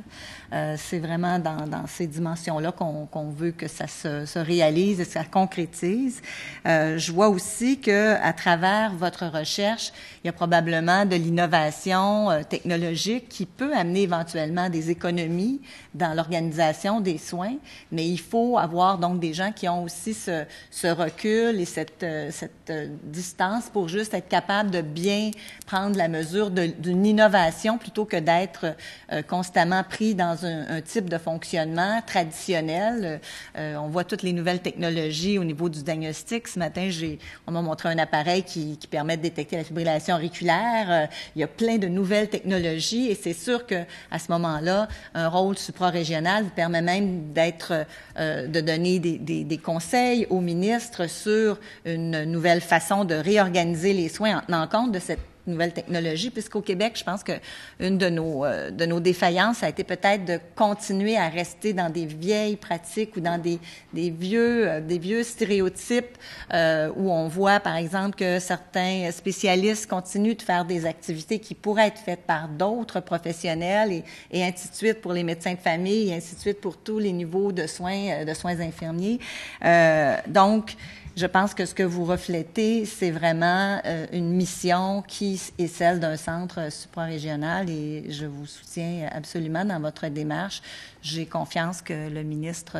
Speaker 5: Euh, c'est vraiment dans, dans ces dimensions-là qu'on qu'on veut que ça se, se réalise et ça concrétise. Euh, je vois aussi que à travers votre recherche, il y a probablement de l'innovation euh, technologique qui peut amener éventuellement des économies dans l'organisation des soins, mais il faut avoir donc des gens qui ont aussi ce, ce recul et cette, euh, cette euh, distance pour juste être capable de bien prendre la mesure d'une innovation plutôt que d'être euh, constamment pris dans un, un, type de fonctionnement traditionnel. Euh, on voit toutes les nouvelles technologies au niveau du diagnostic. Ce matin, on m'a montré un appareil qui, qui, permet de détecter la fibrillation auriculaire. Euh, il y a plein de nouvelles technologies et c'est sûr que à ce moment-là, un rôle suprarégional permet même d'être, euh, de donner des, des, des, conseils aux ministres sur une nouvelle façon de réorganiser les soins en tenant compte de cette nouvelles technologies, puisqu'au Québec, je pense que une de nos euh, de nos défaillances a été peut-être de continuer à rester dans des vieilles pratiques ou dans des des vieux euh, des vieux stéréotypes euh, où on voit par exemple que certains spécialistes continuent de faire des activités qui pourraient être faites par d'autres professionnels et, et ainsi de suite pour les médecins de famille et ainsi de suite pour tous les niveaux de soins de soins infirmiers. Euh, donc je pense que ce que vous reflétez, c'est vraiment euh, une mission qui est celle d'un centre suprarégional et je vous soutiens absolument dans votre démarche. J'ai confiance que le ministre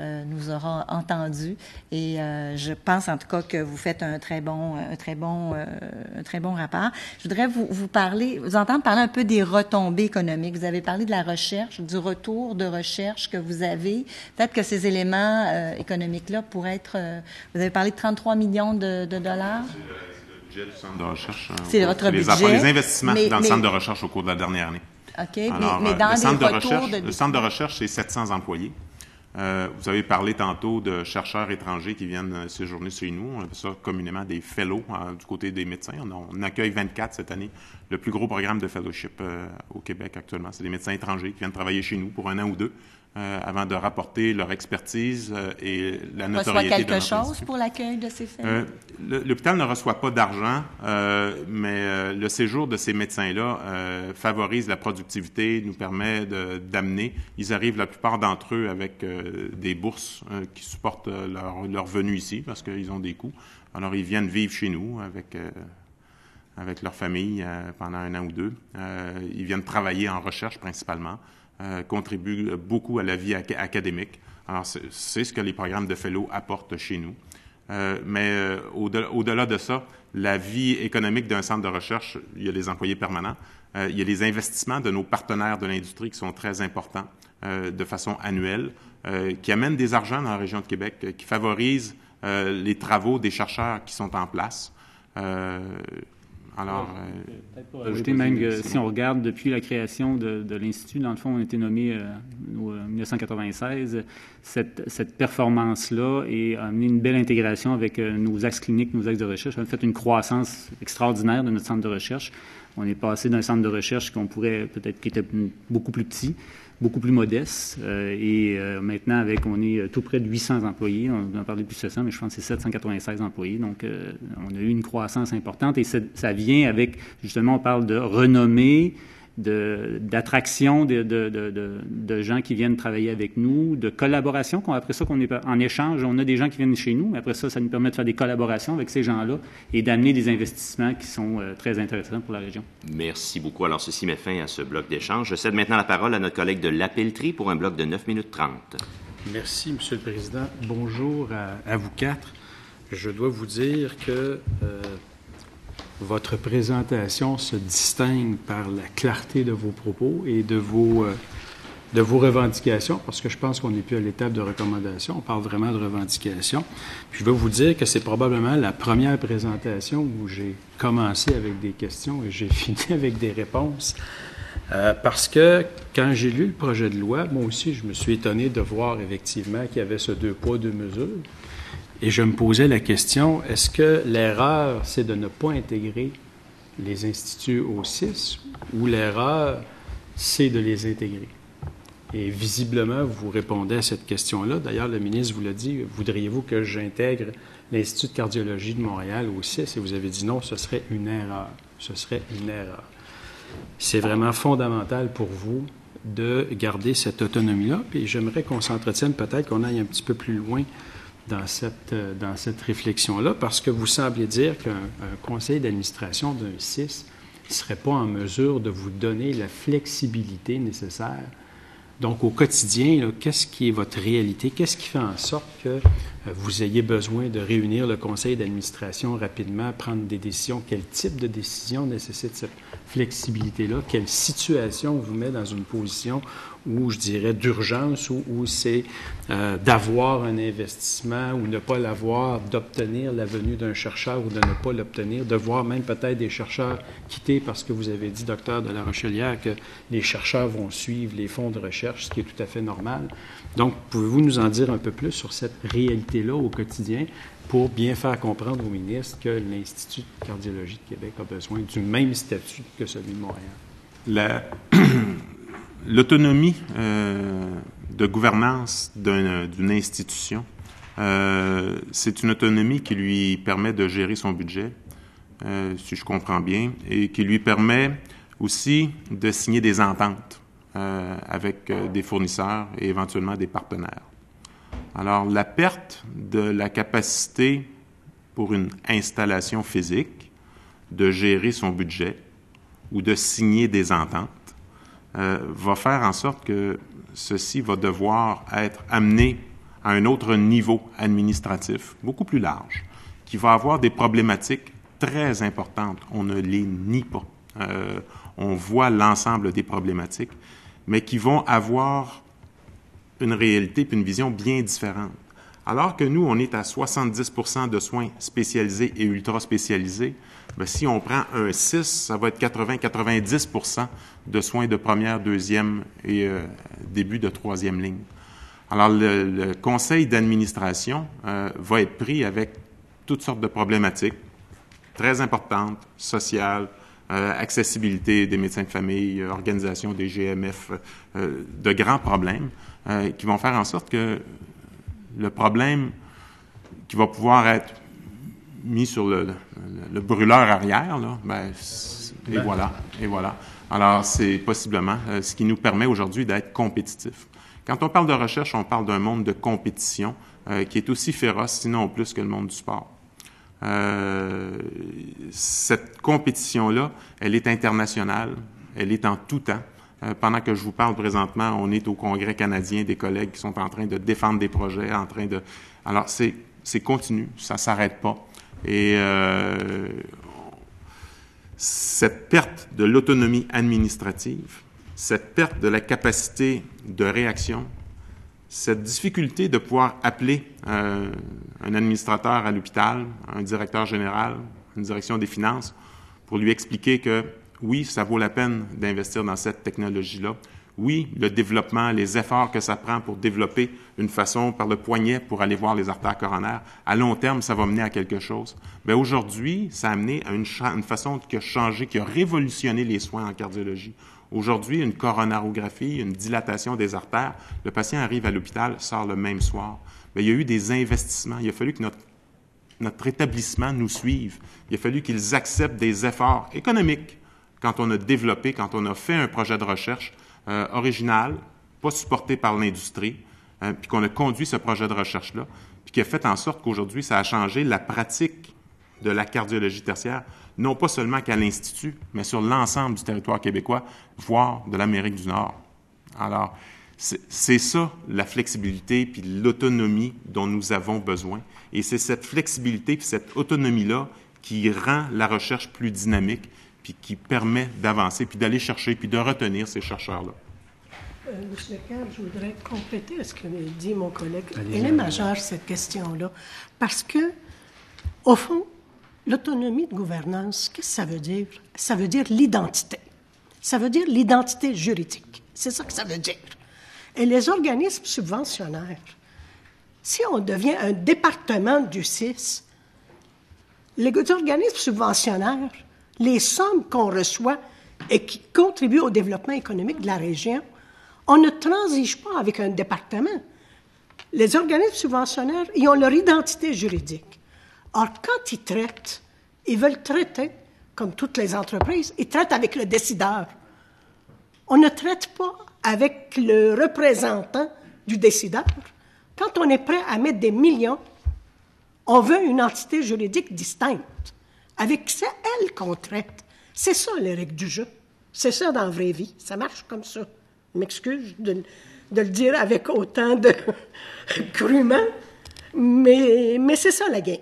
Speaker 5: euh, nous aura entendus et euh, je pense en tout cas que vous faites un très bon, un très bon, euh, un très bon rapport. Je voudrais vous, vous parler, vous entendre parler un peu des retombées économiques. Vous avez parlé de la recherche, du retour de recherche que vous avez. Peut-être que ces éléments euh, économiques-là pourraient être. Euh, vous avez parlé de 33 millions de, de dollars?
Speaker 4: C'est le budget du centre de recherche.
Speaker 5: C'est votre
Speaker 4: les
Speaker 5: budget.
Speaker 4: les investissements
Speaker 5: mais,
Speaker 4: dans
Speaker 5: mais,
Speaker 4: le centre de recherche au cours de la dernière année.
Speaker 5: OK,
Speaker 4: Alors,
Speaker 5: mais, mais dans
Speaker 4: le centre, de recherche,
Speaker 5: de...
Speaker 4: le centre de recherche, c'est 700 employés. Euh, vous avez parlé tantôt de chercheurs étrangers qui viennent séjourner chez nous. On appelle ça communément des fellows euh, du côté des médecins. On, on, accueille 24 cette année. Le plus gros programme de fellowship euh, au Québec actuellement, c'est des médecins étrangers qui viennent travailler chez nous pour un an ou deux. Euh, avant de rapporter leur expertise euh, et la notoriété
Speaker 5: reçoit quelque
Speaker 4: de
Speaker 5: chose pour l'accueil de ces
Speaker 4: euh,
Speaker 5: fellows?
Speaker 4: L'hôpital ne reçoit pas d'argent, mais le séjour de ces médecins-là favorise la productivité, nous permet d'amener. Ils arrivent, la plupart d'entre eux, avec des bourses qui supportent leur, leur venue ici parce qu'ils ont des coûts. Alors, ils viennent vivre chez nous avec avec leur famille euh, pendant un an ou deux. Euh, ils viennent travailler en recherche principalement, euh, contribuent beaucoup à la vie ac académique. Alors, c'est ce que les programmes de fellow apportent chez nous. mais au-delà au de ça, la vie économique d'un centre de recherche, il y a les employés permanents, il y a les investissements de nos partenaires de l'industrie qui sont très importants de façon annuelle, qui amènent des argents dans la région de Québec, qui favorisent les travaux des chercheurs qui sont en place. Alors,
Speaker 6: euh, ajouter même que si on regarde depuis la création de, de l'Institut, dans le fond, on a été nommé euh, en 1996, cette, cette performance-là et a amené une belle intégration avec euh, nos axes cliniques, nos axes de recherche. On a fait une croissance extraordinaire de notre centre de recherche. On est passé d'un centre de recherche qu'on pourrait peut-être qui était beaucoup plus petit beaucoup plus modeste. Euh, et euh, maintenant, avec, on est tout près de 800 employés. On en parlait plus de 700, mais je pense que c'est 796 employés. Donc, euh, on a eu une croissance importante et ça vient avec, justement, on parle de renommée, d'attraction de, de, de, de, gens qui viennent travailler avec nous, de collaboration. Après ça, qu'on est en échange, on a des gens qui viennent chez nous, mais après ça, ça nous permet de faire des collaborations avec ces gens-là et d'amener des investissements qui sont euh, très intéressants pour la région.
Speaker 1: Merci beaucoup. Alors, ceci met fin à ce bloc d'échange. Je cède maintenant la parole à notre collègue de l'Appellerie pour un bloc de 9 minutes 30.
Speaker 7: Merci, Monsieur le Président. Bonjour à, à vous quatre. Je dois vous dire que euh, votre présentation se distingue par la clarté de vos propos et de vos, euh, de vos revendications, parce que je pense qu'on n'est plus à l'étape de recommandation, on parle vraiment de revendications. Je vais vous dire que c'est probablement la première présentation où j'ai commencé avec des questions et j'ai fini avec des réponses. Euh, parce que quand j'ai lu le projet de loi, moi aussi, je me suis étonné de voir effectivement qu'il y avait ce deux poids, deux mesures. Et je me posais la question, est-ce que l'erreur, c'est de ne pas intégrer les instituts au 6 ou l'erreur, c'est de les intégrer? Et visiblement, vous répondez à cette question-là. D'ailleurs, le ministre vous l'a dit, voudriez-vous que j'intègre l'Institut de cardiologie de Montréal au CIS? Et vous avez dit non, ce serait une erreur. Ce serait une erreur. C'est vraiment fondamental pour vous de garder cette autonomie-là. Puis j'aimerais qu'on s'entretienne, peut-être qu'on aille un petit peu plus loin dans cette, euh, dans cette réflexion-là, parce que vous semblez dire qu'un conseil d'administration d'un CIS ne serait pas en mesure de vous donner la flexibilité nécessaire donc, au quotidien, qu'est-ce qui est votre réalité? Qu'est-ce qui fait en sorte que euh, vous ayez besoin de réunir le conseil d'administration rapidement, prendre des décisions? Quel type de décision nécessite cette flexibilité-là? Quelle situation vous met dans une position ou je dirais d'urgence, ou, c'est euh, d'avoir un investissement ou ne pas l'avoir, d'obtenir la venue d'un chercheur ou de ne pas l'obtenir, de voir même peut-être des chercheurs quitter parce que vous avez dit, docteur de la Rochelière, que les chercheurs vont suivre les fonds de recherche, ce qui est tout à fait normal. Donc, pouvez-vous nous en dire un peu plus sur cette réalité-là au quotidien pour bien faire comprendre au ministre que l'Institut de cardiologie de Québec a besoin du même statut que celui de Montréal?
Speaker 4: L'autonomie euh, de gouvernance d'une institution, euh, c'est une autonomie qui lui permet de gérer son budget, euh, si je comprends bien, et qui lui permet aussi de signer des ententes avec des fournisseurs et éventuellement des partenaires. Alors, la perte de la capacité pour une installation physique de gérer son budget ou de signer des ententes euh, va faire en sorte que ceci va devoir être amené à un autre niveau administratif, beaucoup plus large, qui va avoir des problématiques très importantes. On ne les nie pas. Euh, on voit l'ensemble des problématiques, mais qui vont avoir une réalité et une vision bien différente. Alors que nous, on est à 70% de soins spécialisés et ultra spécialisés, bien, si on prend un 6, ça va être 80-90% de soins de première, deuxième et euh, début de troisième ligne. Alors, le, conseil d'administration euh, va être pris avec toutes sortes de problématiques très importantes, sociales, euh, accessibilité des médecins de famille, organisation des GMF, de grands problèmes qui vont faire en sorte que le problème qui va pouvoir être mis sur le, brûleur arrière, ben, et voilà, et voilà. Alors, c'est possiblement euh, ce qui nous permet aujourd'hui d'être compétitifs. Quand on parle de recherche, on parle d'un monde de compétition euh, qui est aussi féroce, sinon plus que le monde du sport. Euh, cette compétition-là, elle est internationale, elle est en tout temps. Euh, pendant que je vous parle présentement, on est au Congrès canadien, des collègues qui sont en train de défendre des projets, en train de... Alors, c'est, c'est continu, ça ne s'arrête pas. Et euh, cette perte de l'autonomie administrative, cette perte de la capacité de réaction, cette difficulté de pouvoir appeler euh, un administrateur à l'hôpital, un directeur général, une direction des finances, pour lui expliquer que oui, ça vaut la peine d'investir dans cette technologie-là. Oui, le développement, les efforts que ça prend pour développer une façon par le poignet pour aller voir les artères coronaires, à long terme, ça va mener à quelque chose. Mais aujourd'hui, ça a amené à une, façon qui a changé, qui a révolutionné les soins en cardiologie. Aujourd'hui, une coronarographie, une dilatation des artères, le patient arrive à l'hôpital, sort le même soir. Mais il y a eu des investissements. Il a fallu que notre établissement nous suive. Il a fallu qu'ils acceptent des efforts économiques quand on a développé, quand on a fait un projet de recherche euh, original, pas supporté par l'industrie, hein, puis qu'on a conduit ce projet de recherche-là, puis qui a fait en sorte qu'aujourd'hui, ça a changé la pratique de la cardiologie tertiaire, non pas seulement qu'à l'Institut, mais sur l'ensemble du territoire québécois, voire de l'Amérique du Nord. Alors, c'est ça la flexibilité puis l'autonomie dont nous avons besoin. Et c'est cette flexibilité puis cette autonomie-là qui rend la recherche plus dynamique, puis qui permet d'avancer, puis d'aller chercher, puis de retenir ces chercheurs-là.
Speaker 2: Euh, Monsieur Leclerc, je voudrais compléter ce que dit mon collègue. Elle est majeure, cette question-là, parce que, au fond, l'autonomie de gouvernance, qu'est-ce que ça veut dire? Ça veut dire l'identité. Ça veut dire l'identité juridique. C'est ça que ça veut dire. Et les organismes subventionnaires, si on devient un département du CIS, les organismes subventionnaires les sommes qu'on reçoit et qui contribuent au développement économique de la région On ne transige pas avec un département. Les organismes subventionnaires, ils ont leur identité juridique. Or, quand ils traitent, ils veulent traiter, comme toutes les entreprises, ils traitent avec le décideur. On ne traite pas avec le représentant du décideur. Quand on est prêt à mettre des millions, on veut une entité juridique distincte. Avec c'est elle qu'on traite. C'est ça les règles du jeu. C'est ça dans la vraie vie. Ça marche comme ça. Je m'excuse de, de, le dire avec autant de crûment, mais, mais c'est ça la game.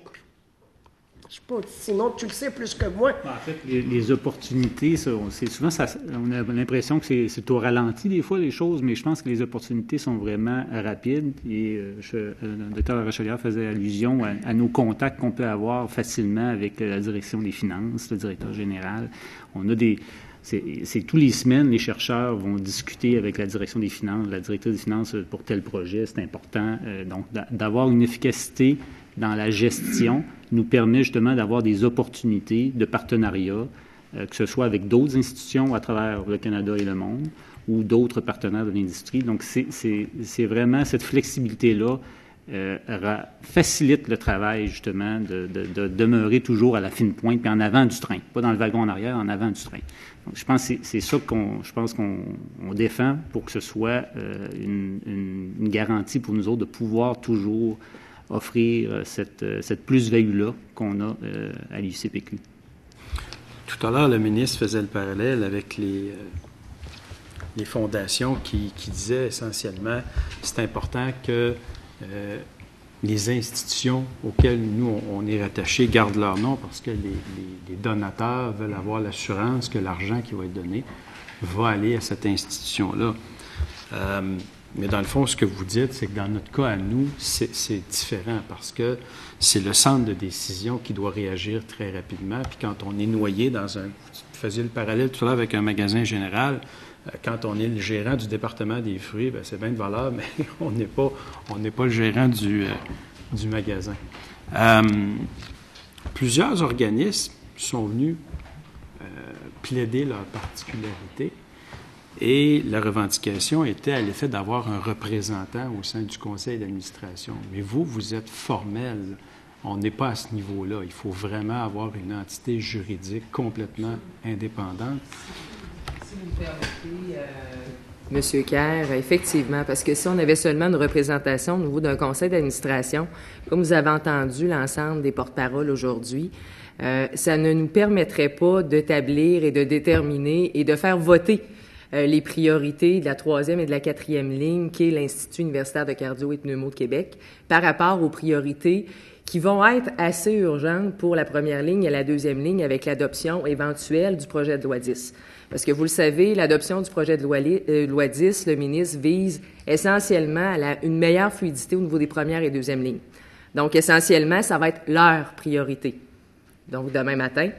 Speaker 2: Je sais pas, sinon tu le sais plus que moi.
Speaker 6: En fait, les, opportunités, c'est souvent, ça, on a l'impression que c'est au ralenti des fois les choses, mais je pense que les opportunités sont vraiment rapides. Et euh, euh, le docteur Rochelière faisait allusion à, nos contacts qu'on peut avoir facilement avec la direction des finances, le directeur général. On a des c'est tous les semaines, les chercheurs vont discuter avec la direction des finances, la directrice des finances pour tel projet, c'est important. Euh, donc, d'avoir une efficacité dans la gestion nous permet justement d'avoir des opportunités de partenariat, euh, que ce soit avec d'autres institutions à travers le Canada et le monde ou d'autres partenaires de l'industrie. Donc, c'est vraiment cette flexibilité-là euh, facilite le travail, justement, de, de, demeurer toujours à la fine pointe, puis en avant du train. Pas dans le wagon en arrière, en avant du train. Donc, je pense que c'est ça qu'on je pense qu'on défend pour que ce soit euh, une, une, garantie pour nous autres de pouvoir toujours offrir euh, cette, euh, cette plus-value-là qu'on a euh, à l'UCPQ.
Speaker 7: Tout à l'heure, le ministre faisait le parallèle avec les, les fondations qui, qui, disaient essentiellement c'est important que les institutions auxquelles nous, on, est rattachés gardent leur nom parce que les, les, donateurs veulent avoir l'assurance que l'argent qui va être donné va aller à cette institution-là. Mais dans le fond, ce que vous dites, c'est que dans notre cas à nous, c'est différent parce que c'est le centre de décision qui doit réagir très rapidement. Puis quand on est noyé dans un... Vous faisiez le parallèle tout à l'heure avec un magasin général. Euh, quand on est le gérant du département des fruits, ben, c'est bien de valeur, mais on n'est pas, pas le gérant du, euh, magasin. Euh, plusieurs organismes sont venus plaider leur particularité. Et la revendication était à l'effet d'avoir un représentant au sein du conseil d'administration. Mais vous, vous êtes formel. On n'est pas à ce niveau-là. Il faut vraiment avoir une entité juridique complètement indépendante.
Speaker 8: Monsieur Kerr, effectivement, parce que si on avait seulement une représentation au niveau d'un conseil d'administration, comme vous avez entendu l'ensemble des porte-paroles aujourd'hui, euh, ça ne nous permettrait pas d'établir et de déterminer et de faire voter euh, les priorités de la troisième et de la quatrième ligne, qui est l'Institut universitaire de cardio et pneumo de Québec, par rapport aux priorités qui vont être assez urgentes pour la première ligne et la deuxième ligne avec l'adoption éventuelle du projet de loi 10. Parce que vous le savez, l'adoption du projet de loi, 10, euh, le ministre vise essentiellement à une meilleure fluidité au niveau des premières et deuxièmes lignes. Donc, essentiellement, ça va être leur priorité. Donc, demain matin,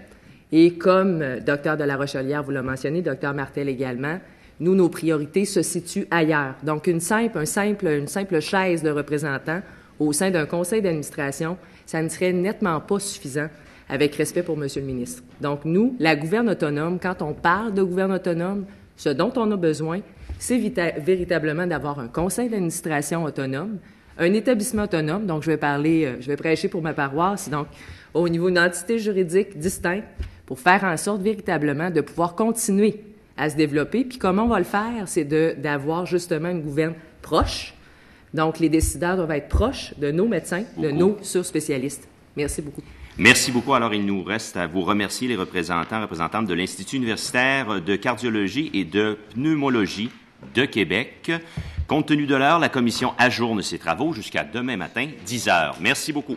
Speaker 8: et comme euh, docteur de la Rochelière vous l'a mentionné, docteur Martel également, nous, nos priorités se situent ailleurs. Donc, une simple, simple, une simple chaise de représentant au sein d'un conseil d'administration, ça ne serait nettement pas suffisant avec respect pour Monsieur le ministre. Donc, nous, la gouverne autonome, quand on parle de gouverne autonome, ce dont on a besoin, c'est véritablement d'avoir un conseil d'administration autonome, un établissement autonome. Donc, je vais parler, euh, je vais prêcher pour ma paroisse. Donc, au niveau d'une entité juridique distincte, pour faire en sorte véritablement de pouvoir continuer à se développer. Puis comment on va le faire? C'est d'avoir justement une gouverne proche. Donc, les décideurs doivent être proches de nos médecins, de nos surspécialistes. Merci beaucoup.
Speaker 1: Merci beaucoup. Alors, il nous reste à vous remercier, les représentants, représentantes de l'Institut universitaire de cardiologie et de pneumologie de Québec. Compte tenu de l'heure, la commission ajourne ses travaux jusqu'à demain matin, 10 heures. Merci beaucoup.